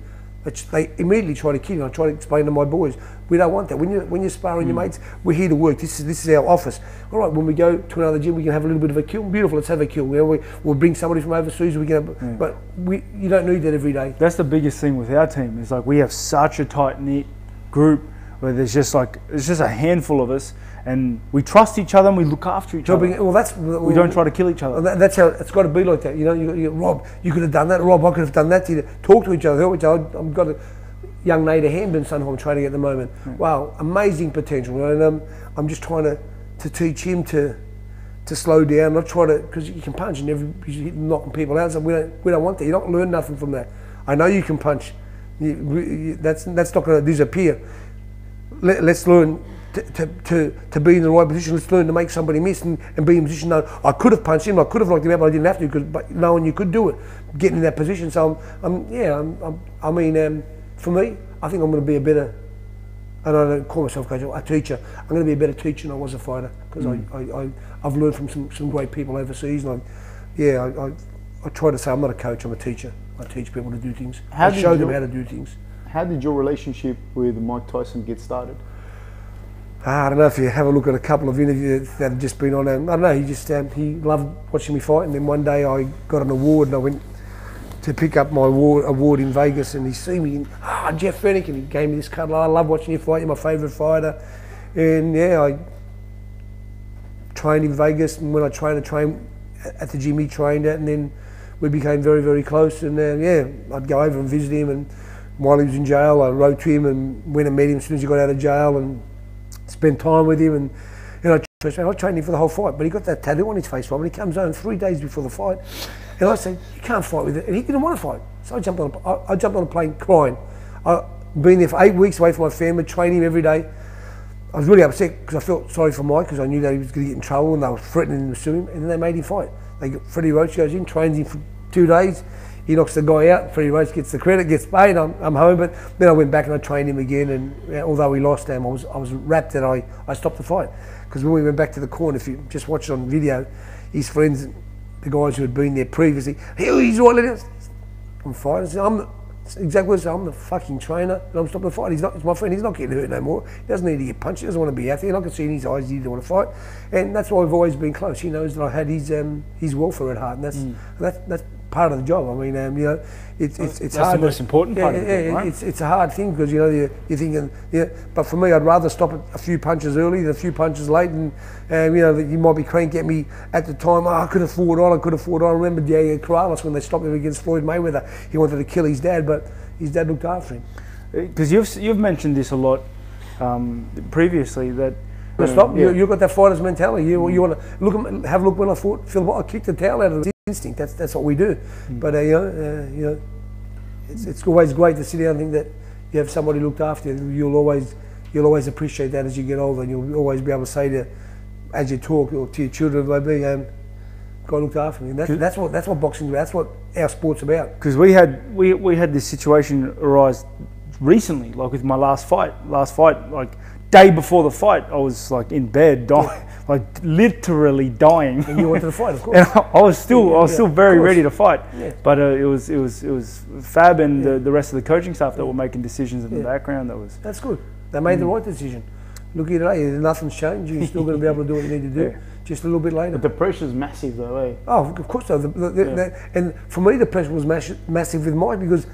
they immediately try to kill you. I try to explain to my boys, we don't want that. When you when you're sparring your hmm. mates, we're here to work. This is this is our office. All right, when we go to another gym, we can have a little bit of a kill. Beautiful, let's have a kill. We, we'll bring somebody from overseas. We can, have, but we you don't need that every day. That's the biggest thing with our team. Is like we have such a tight knit group where there's just like it's just a handful of us, and we trust each other and we look after each other. well, that's We don't try to kill each other. That, that's how it's got to be like that. You know, you, you, Rob, you could have done that. Rob, I could have done that. To you. Talk to each other, help each other. I've got a young Nader Hamdan son who I'm training at the moment. Wow, amazing potential. And um, I'm just trying to, to teach him to to slow down, not try to because you can punch and every you're knocking people out. So we don't we don't want that. You don't learn nothing from that. I know you can punch. You, you, that's that's not going to disappear. Let, let's learn to, to, to, to be in the right position. Let's learn to make somebody miss and, and be in position. No, I could have punched him. I could have knocked him out, but I didn't have to. Cause, but knowing you could do it, getting in that position. So I'm, I'm yeah. I'm, I'm, I mean, um, for me, I think I'm going to be a better. And I don't call myself a coach, a teacher. I'm going to be a better teacher than I was a fighter because I, I, I, I've learned from some, some great people overseas. And I, yeah, I, I, I try to say I'm not a coach. I'm a teacher. I teach people to do things. How I show them how to do things. How did your relationship with Mike Tyson get started? Ah, I don't know if you have a look at a couple of interviews that have just been on. Um, I don't know. He just um, he loved watching me fight, and then one day I got an award, and I went to pick up my award, award in Vegas, and he see me, and, ah, Jeff Fenech, and he gave me this card. I love watching you fight. You're my favourite fighter, and yeah, I trained in Vegas, and when I trained, I trained at the gym he trained at, and then we became very, very close. And uh, yeah, I'd go over and visit him, and while he was in jail, I wrote to him and went and met him as soon as he got out of jail, and spent time with him. And you know, I trained- him for the whole fight, but he got that tattoo on his face, Rob, and he comes home three days before the fight, and I said, "You can't fight with it," and he didn't want to fight. So I jumped on, a, I, I jumped on a plane crying. I've been there for eight weeks away from my family, training him every day. I was really upset because I felt sorry for Mike because I knew that he was going to get in trouble and they were threatening him to sue him, and then they made him fight. They got, Freddie Roach goes in, trains him for two days. He knocks the guy out. Freddie Roach gets the credit, gets paid. I'm, I'm home, but then I went back and I trained him again. And although he lost him, I was I was wrapped that I, I stopped the fight because when we went back to the corner, if you just watch it on video, his friends, the guys who had been there previously, "Hey, he's right. let him-" I'm fighting. I said, I'm the, it's exactly what I said. I'm the fucking trainer, and I'm stopping the fight. He's not. He's my friend. He's not getting hurt no more. He doesn't need to get punched. He doesn't want to be out there. And I can see in his eyes he didn't want to fight, and that's why I've always been close. He knows that I had his um, his welfare at heart, and that's that's that's part of the job. I mean, um, you know, it's it's, it's That's the most important yeah, part of yeah, it, yeah, right? It's it's a hard thing because you know you're, you're thinking, yeah. But for me, I'd rather stop it a few punches early than a few punches late, and um, you know that you might be cranking at me at the time. Oh, I could have fought on. I could have fought on. I remember Diego Corrales when they stopped him against Floyd Mayweather. He wanted to kill his dad, but his dad looked after him. Because you've you've mentioned this a lot um, previously that. Uh, stop. yeah. You, you've got that fighter's mentality. You, you want to look. at- Have a look when I fought Phil. I kicked the tail out of the instinct. That's that's what we do. But uh, you know, uh, you know, it's, it's always great to sit down and think that you have somebody looked after you. You'll always you'll always appreciate that as you get older, and you'll always be able to say to, as you talk or to your children, maybe, um, God looked after me. And that's, that's what that's what boxing. That's what our sport's about. because we had we, we had this situation arise recently, like with my last fight. Last fight, like day before the fight, I was like in bed, dying, like literally dying. And you went to the fight, of course. And I was still I was Yeah, still very ready to fight, Yeah. but uh, it was it was it was Fab and the, the rest of the coaching staff that were making decisions in the background. That was That's good. They made the right decision. Look at today, nothing's changed. You're still going to be able to do what you need to do, Yeah. just a little bit later. But the pressure's massive though, eh? Oh, of course. So the, the, the, the- and for me, the pressure was mass- massive with Mike because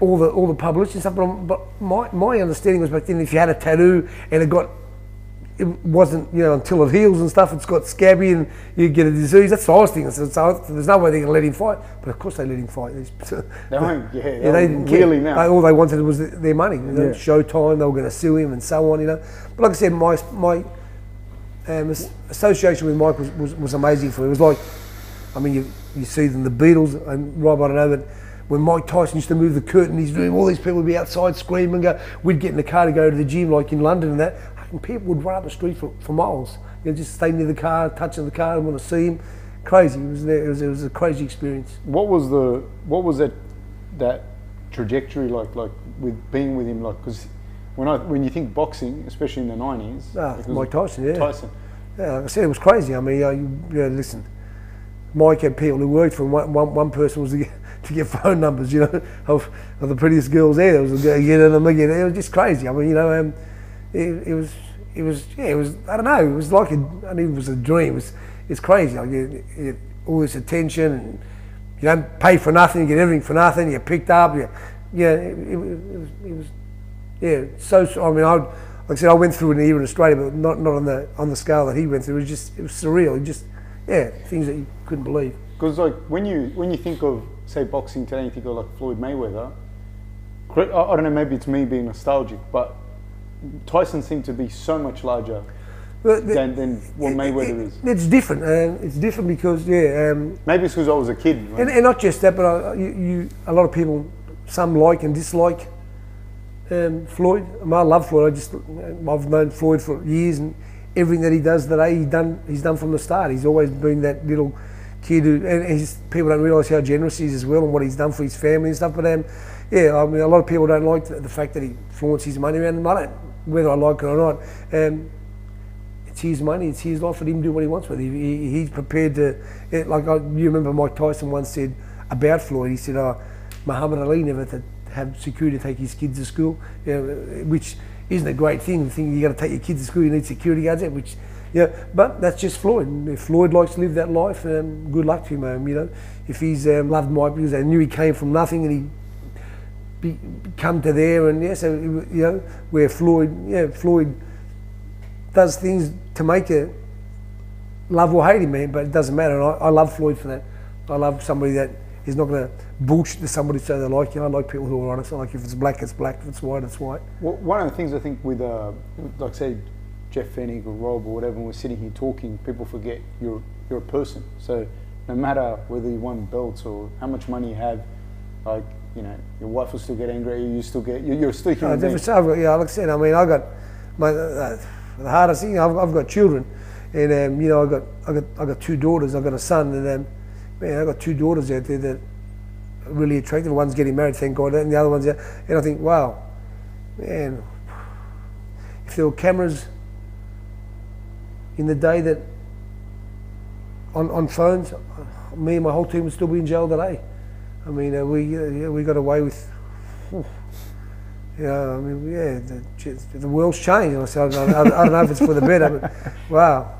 all the all the publicity and stuff. But, I'm- but my my understanding was back then, if you had a tattoo and it got it wasn't you know until it heals and stuff, it's got scabby and you get a disease. That's the was thinking. So, so there's no way they can let him fight. But of course they let him fight. They won't, yeah, yeah, they didn't care. wheeling out. All they wanted was their money. You know, Yeah. Showtime. They were going to sue him and so on. You know. But like I said, my my um, association with Mike was, was, was amazing for me. It was like, I mean, you, you see them, the Beatles, and Rob, I don't know, but when Mike Tyson used to move the curtain, he's doing all these people would be outside screaming. Go, we'd get in the car to go to the gym, like in London and that, and people would run up the street for, for miles. You know, just stay near the car, touching the car, and want to see him. Crazy. It was, it was, it was a crazy experience. What was the what was that that trajectory like like with being with him like because when I when you think boxing, especially in the nineties, Ah, Mike Tyson, yeah. Tyson. Yeah, like I said, it was crazy. I mean, uh, you, you know, listen, Mike had people who worked for him. One, one, one person was to get, to get phone numbers, you know, of, of the prettiest girls there. It was get them again. It was just crazy. I mean, you know, um, it, it was, it was, yeah, it was. I don't know. It was like a, I mean, it was a dream. It was, it's crazy. Like you, you, all this attention, and you don't pay for nothing. You get everything for nothing. You're picked up. You, yeah, it, it, it was, it was, yeah. So, so I mean, I. Like I said, I went through an era in Australia, but not, not on the on the scale that he went through. It was just it was surreal. It just yeah, things that you couldn't believe. Because like when you when you think of say boxing today, you think of like Floyd Mayweather. I I don't know, maybe it's me being nostalgic, but Tyson seemed to be so much larger the- than, than what it- Mayweather it- is. It's different. Uh, it's different because yeah, um, Maybe it's because I was a kid. right? and, and not just that, but I, you, you a lot of people some like and dislike um, Floyd. I, mean, I love Floyd. I just I've known Floyd for years, and everything that he does today, he done he's done from the start. He's always been that little kid who, and he's, people don't realise how generous he is as well, and what he's done for his family and stuff. But um, yeah, I mean, a lot of people don't like the, the fact that he flaunts his money around. And I don't, whether I like it or not. Um, it's his money, it's his life, let him do what he wants with it. He, he, he's prepared to, it, like I, you remember Mike Tyson once said about Floyd, he said, oh, Muhammad Ali never had to have security to take his kids to school, you know, which isn't a great thing. The thing you got to take your kids to school, you need security guards, there, which, yeah, but that's just Floyd. If Floyd likes to live that life, um, good luck to him, um, you know. If he's um, loved Mike because they knew he came from nothing and he be, come to there and yeah, so you know where Floyd, yeah, Floyd does things to make you love or hate him, man. But it doesn't matter. And I, I love Floyd for that. I love somebody that is not going to bullshit to somebody so they like you. I like people who are honest. I like if it's black, it's black. If it's white, it's white. Well, one of the things I think with, uh, like say, Jeff Fenech or Rob or whatever, we're sitting here talking, people forget you're you're a person. So no matter whether you won belts or how much money you have, like you know, your wife will still get angry. You still get you're, you're still human. being. never say I've got, yeah, like I said, I mean, I got my uh, the hardest thing. I've, I've got children, and um, you know, I got I got I got two daughters. I got a son, and um, man, I got two daughters out there that are really attractive. One's getting married, thank God, and the other one's out. And I think, wow, man, if there were cameras in the day that on on phones, me and my whole team would still be in jail today. I mean, uh, we uh, yeah, we got away with. Yeah, I mean, yeah, the, the world's changed. I, said, I, don't- I don't know if it's for the better, but wow.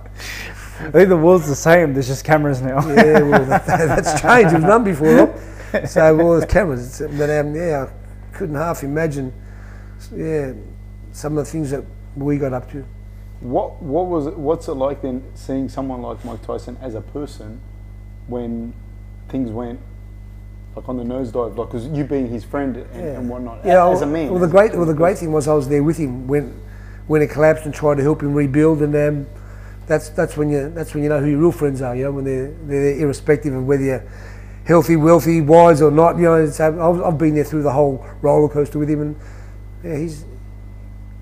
I think the world's the same. There's just cameras now. Yeah, well, that, that's changed. It was none before. Rob. So, well, there's cameras. It's- But um, yeah, I couldn't half imagine, yeah, some of the things that we got up to. What what was it, what's it like then seeing someone like Mike Tyson as a person when things went like on the nosedive, like because you being his friend and, Yeah. and whatnot, Yeah, as a well, man. Well, the great, well, the great thing was I was there with him when, when it collapsed and tried to help him rebuild, and um, that's that's when you that's when you know who your real friends are. You know, when they're they're irrespective of whether you're healthy, wealthy, wise or not. You know, so I've, I've been there through the whole roller coaster with him, and yeah, he's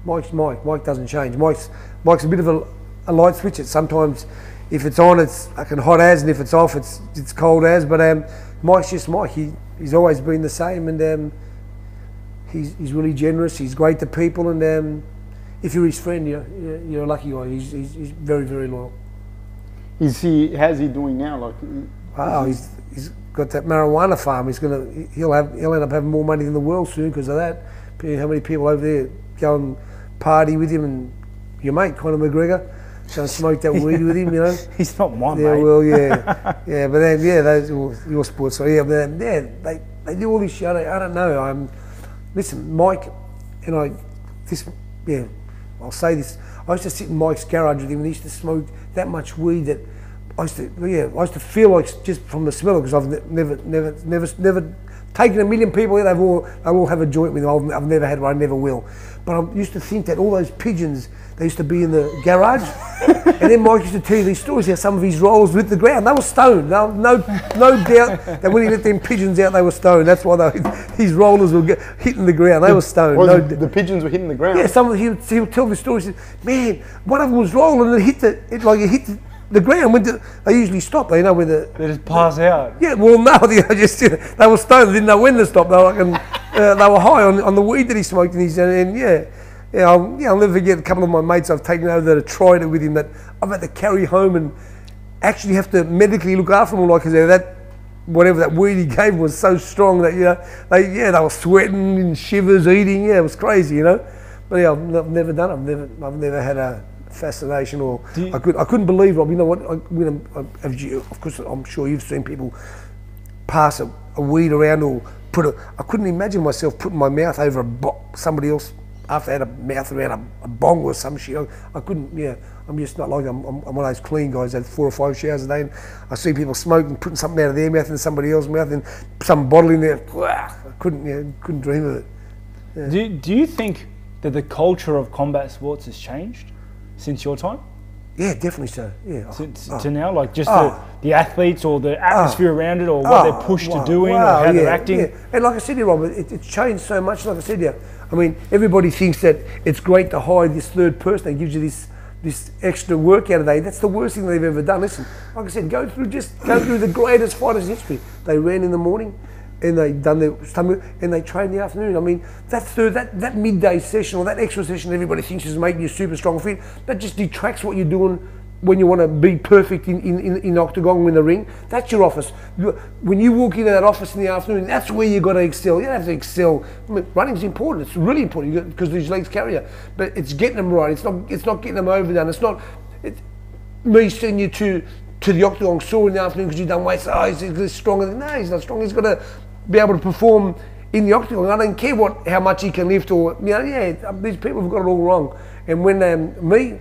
Mike's Mike. Mike doesn't change. Mike's Mike's a bit of a, a light switch. It's sometimes if it's on, it's fucking hot as, and if it's off, it's it's cold as. But um, Mike's just Mike. He he's always been the same, and um, he's he's really generous. He's great to people, and um, if you're his friend, you're you're, a lucky guy. He's, he's he's very very loyal. Is he? How's he doing now? Like, Wow, he's he's got that marijuana farm. He's gonna he'll have he'll end up having more money than the world soon because of that. How many people over there go and party with him and your mate Conor McGregor go and smoke that weed with him, you know. He's not mine, Yeah, mate. well, yeah, yeah, but then yeah, those well, your sports. So yeah, but then, yeah, they they do all this shit. I don't, I don't know. I'm listen, Mike, and I this yeah, I'll say this. I used to sit in Mike's garage with him, and he used to smoke that much weed that I used to yeah, I used to feel like just from the smell because I've ne- never never never never taken a million people there. They've all they all have a joint with them. I've, I've never had one. I never will. But I used to think that all those pigeons they used to be in the garage. and then Mike used to tell you these stories how some of his rolls with the ground. They were stoned. No, no, no doubt that when he let them pigeons out, they were stoned. That's why they, his rollers were hitting the ground. They were stoned. well, No, the, the pigeons were hitting the ground. yeah, some of he would, he would tell the stories. "Man, one of them was rolling and it hit the it, like it hit the, the ground. When the, they usually stop, they know where the They just pass out. yeah. Well, no, they just they were stoned. They didn't know when to stop. They were like, and uh, they were high on, on the weed that he smoked, and he's and, and yeah, yeah, I'll, yeah, I'll never forget a couple of my mates I've taken over that have tried it with him that I've had to carry home and actually have to medically look after them, like because that whatever that weed he gave was so strong that you know they yeah they were sweating and shivers, eating, yeah, it was crazy, you know. But yeah, I've, I've never done it. I've never I've never had a fascination or you- I could I couldn't believe Rob. You know what? I, you know, I- you, of course, I'm sure you've seen people pass a, a weed around or put a. I couldn't imagine myself putting my mouth over a bo- somebody else after I had a mouth around a, a bong or some shit. I, I couldn't. Yeah, I'm just not like I'm, I'm, I'm one of those clean guys that had four or five showers a day. And I see people smoking, putting something out of their mouth into somebody else's mouth, and some bottle in there. I couldn't. Yeah, couldn't dream of it. Do, do you think that the culture of combat sports has changed since your time? Yeah, definitely so. Yeah. Since, Oh. To now? Like just Oh. the, the athletes or the atmosphere oh. around it or what they're Oh, pushed wow, to doing wow, or how they're acting? yeah. And like I said Robert, it, it's changed so much. Like I said you, I mean, everybody thinks that it's great to hire this third person that gives you this this extra work out of day. That's the worst thing they've ever done. Listen, like I said, go through just go through the greatest fighters in history. They ran in the morning. And they done their stomach, and they train in the afternoon. I mean, that third, that, that midday session or that extra session, everybody thinks is making you super strong fit. That just detracts what you're doing when you want to be perfect in, in, in, in octagon in the ring, that's your office. When you walk into that office in the afternoon, that's where you've got to excel. You don't have to excel. I mean, running's important. It's really important because these legs carry you. But it's getting them right. It's not. It's not getting them overdone. It's not. Me sending you to to the octagon sore in the afternoon because you've done weights. Oh, he's, he's stronger. than No, he's not strong. He's got to be able to perform in the octagon. I don't care what how much he can lift or you know. Yeah, these people have got it all wrong. And when um, me,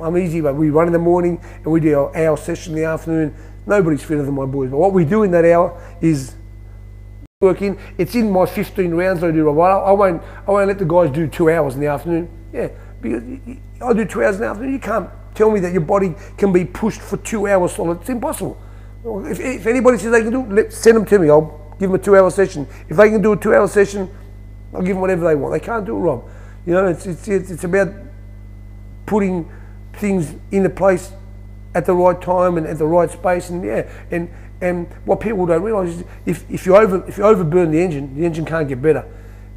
I'm easy. But we run in the morning and we do our hour session in the afternoon. Nobody's fitter than my boys. But what we do in that hour is work in. It's in my 15 rounds I do. Rob. I, I won't. I won't let the guys do two hours in the afternoon. Yeah, because I do two hours in the afternoon. You can't tell me that your body can be pushed for two hours solid. It's impossible. If, if anybody says they can do it, let, send them to me. I'll give them a two-hour session. If they can do a two-hour session, I'll give them whatever they want. They can't do it, Rob. You know, it's it's it's, it's about putting things into place at the right time and at the right space and yeah and and what people don't realise is if, if you over if you overburn the engine the engine can't get better.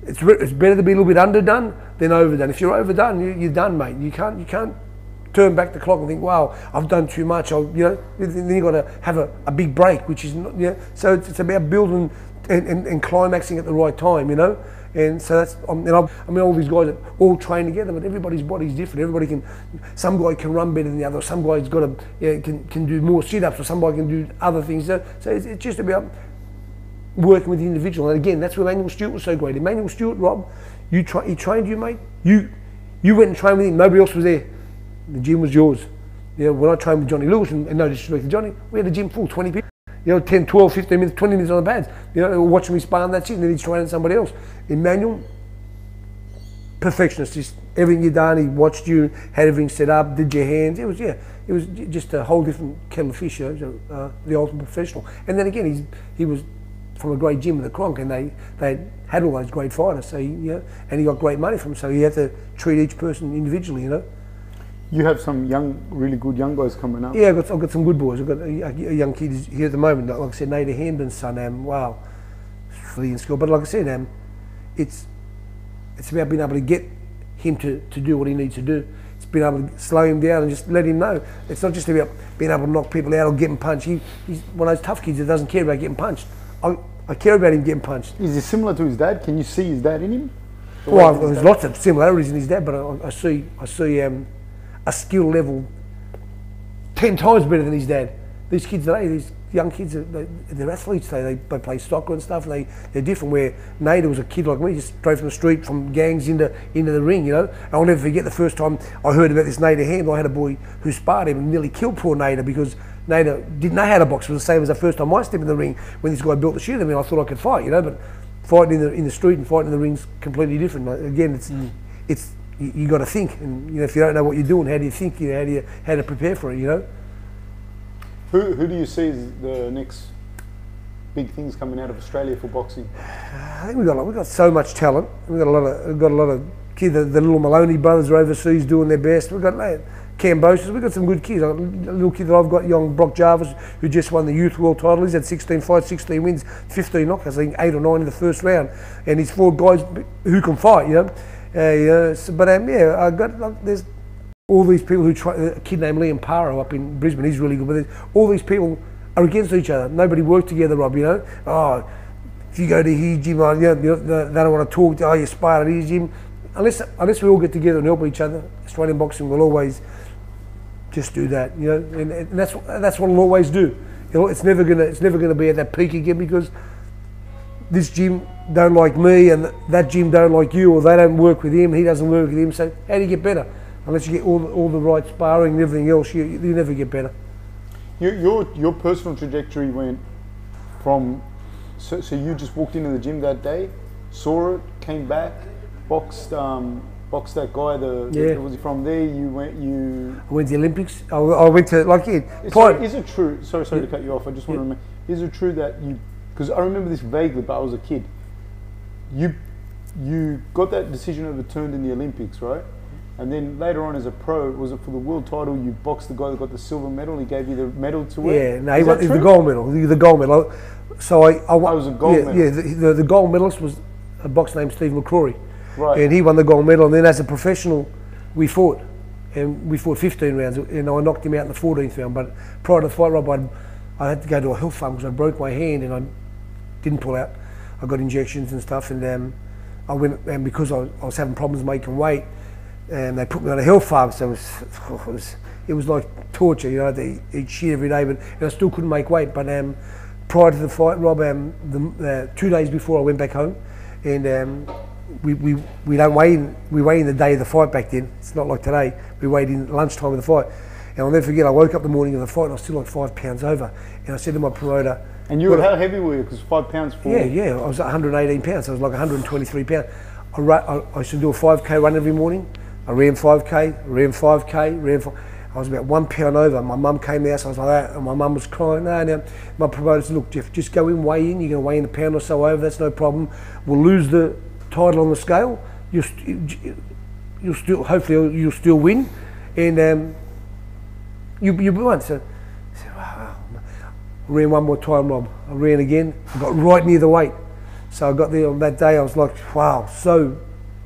It's, it's better to be a little bit underdone than overdone. If you're overdone you, you're done mate. You can't you can't turn back the clock and think wow I've done too much. I, you know then you've got to have a, a big break which is not you know, so it's, it's about building and, and, and climaxing at the right time you know and so that's, um, and I, I mean, all these guys that all train together, but everybody's body's different. Everybody can, some guy can run better than the other. Some guy's got to, yeah, can, can do more sit-ups, or somebody can do other things. So, so it's, it's just about working with the individual. And again, that's where Emanuel Steward was so great. Emanuel Steward, Rob, you tra- he trained you, mate. You, you went and trained with him. Nobody else was there. The gym was yours. You know, when I trained with Johnny Lewis, and, and no disrespect to Johnny, we had a gym full, 20 people. You know, 10, 12, 15 minutes, 20 minutes on the pads. You know, watching me spar and that's it. And then he's training somebody else. Emanuel, perfectionist. Just everything you done, he watched you, had everything set up, did your hands. It was yeah, it was just a whole different kettle of fish. You know, uh, the ultimate professional. And then again, he's he was from a great gym in the Kronk, and they they had all those great fighters. So he, you know, and he got great money from. 'em, So he had to treat each person individually. You know. You have some young, really good young guys coming up. Yeah, I've got, I've got some good boys. I've got a, a young kid here at the moment. Like I said, Nader Hamdan's son. Um, wow, really in school. But like I said, um, it's it's about being able to get him to, to do what he needs to do. It's being able to slow him down and just let him know. It's not just about being able to knock people out or getting punched. He, he's one of those tough kids that doesn't care about getting punched. I, I care about him getting punched. Is he similar to his dad? Can you see his dad in him? Well, there's dad- lots of similarities in his dad, but I, I see I see um, a skill level ten times better than his dad. These kids today, these young kids, they, they're athletes. They, they, they play soccer and stuff. They they're different. Where Nader was a kid like me, just straight from the street, from gangs into into the ring. You know, and I'll never forget the first time I heard about this Nader Hamdan. I had a boy who sparred him and nearly killed poor Nader because Nader didn't know how to box. It was the same as the first time I stepped in the ring when this guy built the shit at me. I thought I could fight, you know, but fighting in the in the street and fighting in the ring's completely different. Again, it's mm. it's you, you got to think, and you know, if you don't know what you're doing, how do you think? You know, how do you how to prepare for it? You know. Who, who do you see as the next big things coming out of Australia for boxing? I think we've got we've got so much talent. We've got a lot of we've got a lot of kids. The, the little Moloney brothers are overseas doing their best. We've got like, Kambosos. We've got some good kids. A little kid that I've got, young Brock Jarvis, who just won the Youth World title. He's had 16 fights, 16 wins, 15 knockouts, I think 8 or 9 in the first round. And he's four guys who can fight, you know. Uh, yeah, so, but um, yeah, I got like, there's all these people who try. A kid named Liam Paro up in Brisbane, he's really good. But all these people are against each other. Nobody works together, Rob. You know. Oh, if you go to his gym, oh, you know, they don't want to talk. To, oh, you spar at his gym. Unless unless we all get together and help each other, Australian boxing will always just do that. You know, and, and that's that's what it'll always do. It'll, it's never gonna it's never gonna be at that peak again because this gym don't like me and that gym don't like you or they don't work with him, he doesn't work with him. So how do you get better? Unless you get all the, all the right sparring and everything else, you, you never get better. Your, your, your personal trajectory went from, so, so you just walked into the gym that day, saw it, came back, boxed, um, boxed that guy. The, the- Yeah. was he from there? You went, you. I went to the Olympics. I, I went to like yeah, sorry, is it true? Sorry, sorry to cut you off. I just want to remember. Is it true that you? Because I remember this vaguely, but I was a kid. You, you got that decision overturned in the Olympics, right? And then later on, as a pro, was it for the world title? You boxed the guy that got the silver medal. He gave you the medal to wear. Yeah, no, he won the gold medal. The, gold medal. So I, I won. Oh, it was a gold yeah, medal. Yeah, the, the, the gold medalist was a boxer named Steve McCrory, Right. and he won the gold medal. And then as a professional, we fought, and we fought 15 rounds, and I knocked him out in the 14th round. But prior to the fight, Rob, I'd, I had to go to a health farm because I broke my hand and I didn't pull out. I got injections and stuff, and um, I went and because I, I was having problems making weight, and they put me on a health farm. So it was, it was, it was like torture, you know. They eat shit every day, but I still couldn't make weight. But um, prior to the fight, Rob, um, the, uh, two days before I went back home, and um, we, we, we don't weigh in, we weigh in the day of the fight back then. It's not like today. We weighed in lunchtime of the fight. And I'll never forget, I woke up the morning of the fight and I was still like five pounds over. And I said to my promoter, And you were how heavy were you? Because five pounds for yeah, yeah, I was 118 pounds. I was like 123 pounds. I, I, I used to do a 5k run every morning. I ran 5k, ran 5k, ran. Five, I was about one pound over. My mum came there, so I was like that, and my mum was crying. No, no. My promoter said, "Look, Jeff, just go in, weigh in. You're going to weigh in a pound or so over. That's no problem. We'll lose the title on the scale. You'll, st- you'll still, hopefully, you'll still win, and um, you you won." So. I said, wow. I ran one more time, Rob. I ran again. I got right near the weight. So I got there on that day. I was like, wow, so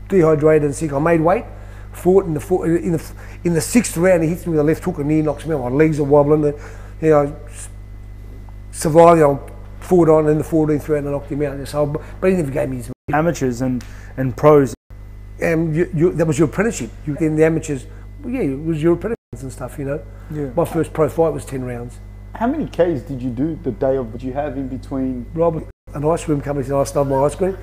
dehydrated and sick. I made weight. Fought in the four, in the in the sixth round. He hits me with a left hook and near knocks me out. My legs are wobbling. And, you know, survived. I fought on in the 14th round and knocked him out. So, but he never gave me his. Amateurs and, and pros. And you, you, that was your apprenticeship. You in the amateurs. Well, yeah, it was your apprenticeship and stuff. You know. Yeah. My first pro fight was 10 rounds. How many Ks did you do the day of? Did you have in between? Rob, an ice cream company said I stole my ice cream.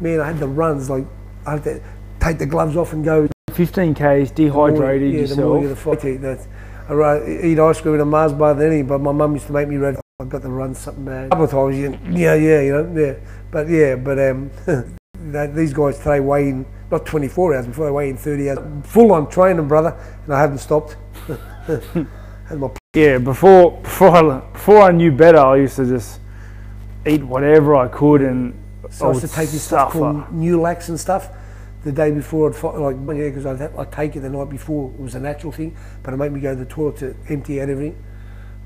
Man, I had the runs like I had to take the gloves off and go 15 Ks, dehydrated yeah, the morning of yourself. the fight. That's, I ra- eat ice cream in a Mars bar than any, but my mum used to make me ready. I've got the run something bad. A couple of times, yeah, yeah, yeah, you know, yeah. But yeah, but um, these guys today weigh in not 24 hours before they weigh in 30 hours. Full on training, brother, and I haven't stopped. Had my Yeah, before before I, before I knew better, I used to just eat whatever I could and So I used to take this stuff suffer. called Nulax and stuff the day before I'd fight, like, yeah, because I'd, ha- I'd take it the night before. It was a natural thing, but it made me go to the toilet to empty out everything.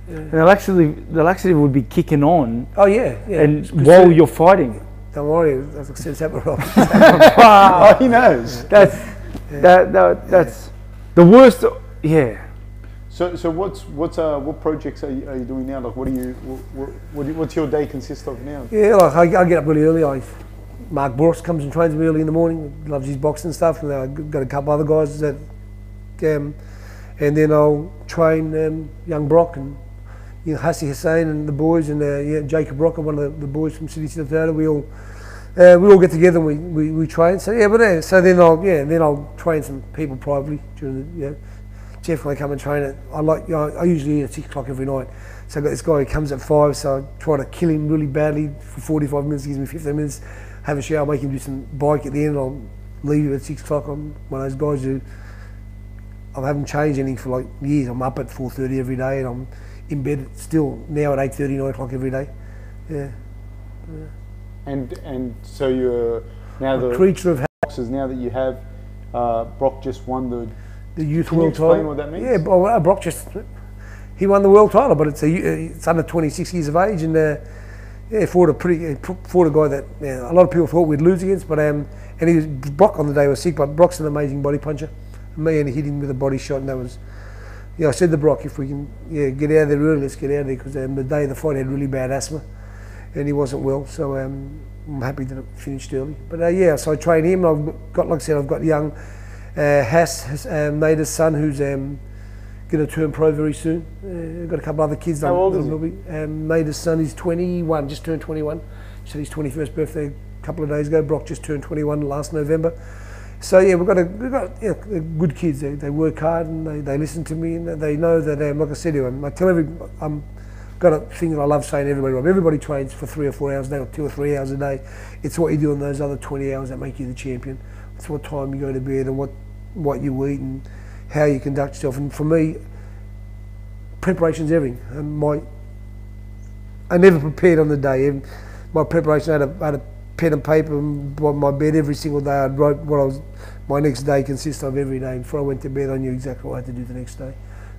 And the laxative, the laxative would be kicking on, Oh, yeah, yeah. and while you're fighting, Don't worry, as I said, it's happened, Oh, he knows. that's that, that that's the worst. Yeah, So, so what's what's uh what projects are you, are you doing now? Like, what do you what, what, what's your day consist of now? yeah, like, I, I get up really early. I, Mark Boris comes and trains me early in the morning, loves his boxing stuff, and I've got a couple other guys that, um, and then I'll train um, young Brock and you know, Hassi Hussein and the boys, and uh, yeah, Jacob Rocker, one of the, the boys from City Theatre. We all uh, we all get together and we, we, we train. So yeah, but uh, so then I'll yeah then I'll train some people privately during the know, Jeff when I come and train it. I like you know, I usually eat at six o'clock every night. So I've got this guy who comes at five, so I try to kill him really badly for 45 minutes, gives me 15 minutes, have a shower, make him do some bike at the end, I'll leave him at six o'clock. I'm one of those guys who I haven't changed anything for like years. I'm up at 4.30 every day and I'm in bed still now at 8.30, 9 o'clock every day. Yeah. yeah. And and so you're now the Creature of boxers. Now that you have, uh, Brock just won the the youth Can you world explain title. what that means? Yeah, well, Brock just he won the world title, but it's a it's under 26 years of age, and uh, yeah, fought a pretty fought a guy that yeah, a lot of people thought we'd lose against, but um, and he was Brock on the day was sick, but Brock's an amazing body puncher. Me and he hit him with a body shot, and that was. Yeah, I said to Brock, if we can yeah, get out of there early, let's get out of there because um, the day of the fight he had really bad asthma and he wasn't well. So um, I'm happy that it finished early. But uh, yeah, so I trained him. And I've got, like I said, I've got young Hass, has, um, a son, who's um, going to turn pro very soon. Uh, got a couple other kids. How old is he? Um, Nader's son is 21, just turned 21. He said his 21st birthday a couple of days ago. Brock just turned 21 last November. So yeah, we've got a we've got yeah, good kids. They, they work hard and they, they listen to me and they know that um, like I said to them, I tell every I'm got a thing that I love saying to everybody. Rob, everybody trains for three or four hours a day or two or three hours a day. It's what you do in those other 20 hours that make you the champion. It's what time you go to bed and what what you eat and how you conduct yourself. And for me, preparation's everything. And my I never prepared on the day. My preparation I had a, I had a pen and paper on my bed every single day. I wrote what I was. My next day consists of every day. Before I went to bed, I knew exactly what I had to do the next day.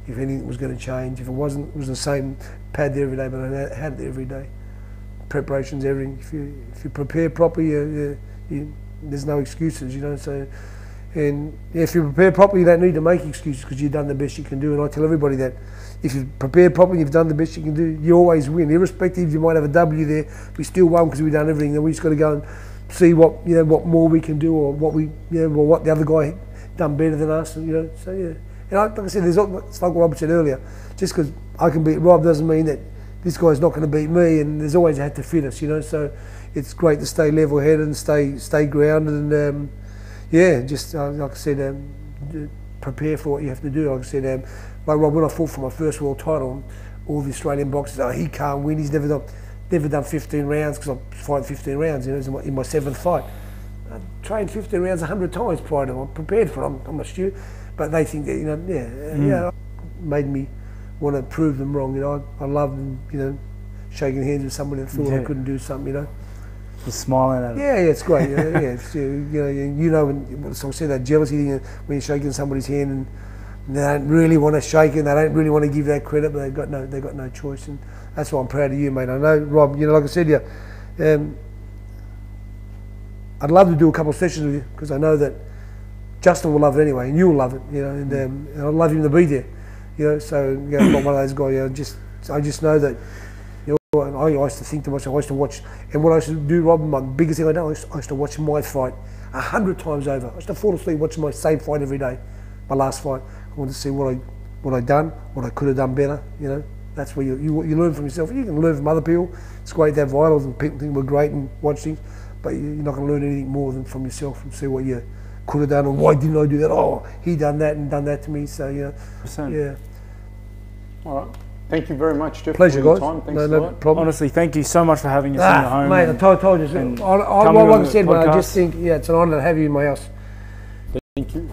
If anything was going to change, if it wasn't, it was the same pad there every day, but I had it every day. Preparation's everything. If you if you prepare properly, you, you, you, there's no excuses, you know. So, and if you prepare properly, you don't need to make excuses because you've done the best you can do. And I tell everybody that if you prepare properly, you've done the best you can do. You always win, irrespective. You might have a W there, we still won because we've done everything. And we just got to go and see what you know what more we can do, or what we you know, or what the other guy done better than us. You know, so yeah. And I, like I said, there's it's like Rob said earlier. Just because I can beat Rob doesn't mean that this guy's not going to beat me. And there's always had to fit us, you know. So it's great to stay level-headed and stay stay grounded and um, yeah, just uh, like I said, um, prepare for what you have to do. Like I said, um, like Rob, when I fought for my first world title, all the Australian boxers, oh, he can't win. He's never done, never done 15 rounds because I fight 15 rounds. You know, in my, in my seventh fight. I trained 15 rounds 100 times prior to. I'm prepared for it. I'm, I'm a stew, but they think that you know, yeah, mm. yeah, made me want to prove them wrong. You know, I, I love you know, shaking hands with somebody that thought yeah. I couldn't do something. You know. Smiling at it. Yeah, yeah, it's great. yeah, yeah it's, you know, you know, when so I said that jealousy thing when you're shaking somebody's hand and they don't really want to shake it, they don't really want to give that credit, but they've got no, they've got no choice, and that's why I'm proud of you, mate. I know, Rob. You know, like I said, yeah, um, I'd love to do a couple of sessions with you because I know that Justin will love it anyway, and you will love it. You know, and, um, and I'd love him to be there. You know, so you know, I'm not one of those guys. You know, just I just know that. Know, I used to think to myself, I used to watch, and what I used to do, Rob, my biggest thing I know, I used, I used to watch my fight a hundred times over. I used to fall asleep watching my same fight every day, my last fight. I wanted to see what I what I done, what I could have done better. You know, that's where you, you, you learn from yourself. You can learn from other people. It's great to have vitals and people think we're great and watch things, but you're not going to learn anything more than from yourself and see what you could have done or why didn't I do that? Oh, he done that and done that to me. So you know, yeah. All right. Thank you very much, Jeff. Pleasure, guys. Time. Thanks no, no problem. Honestly, thank you so much for having us ah, in the home. Mate, I told, told you. I, I, like I said, I just think, yeah, it's an honour to have you in my house. Thank you.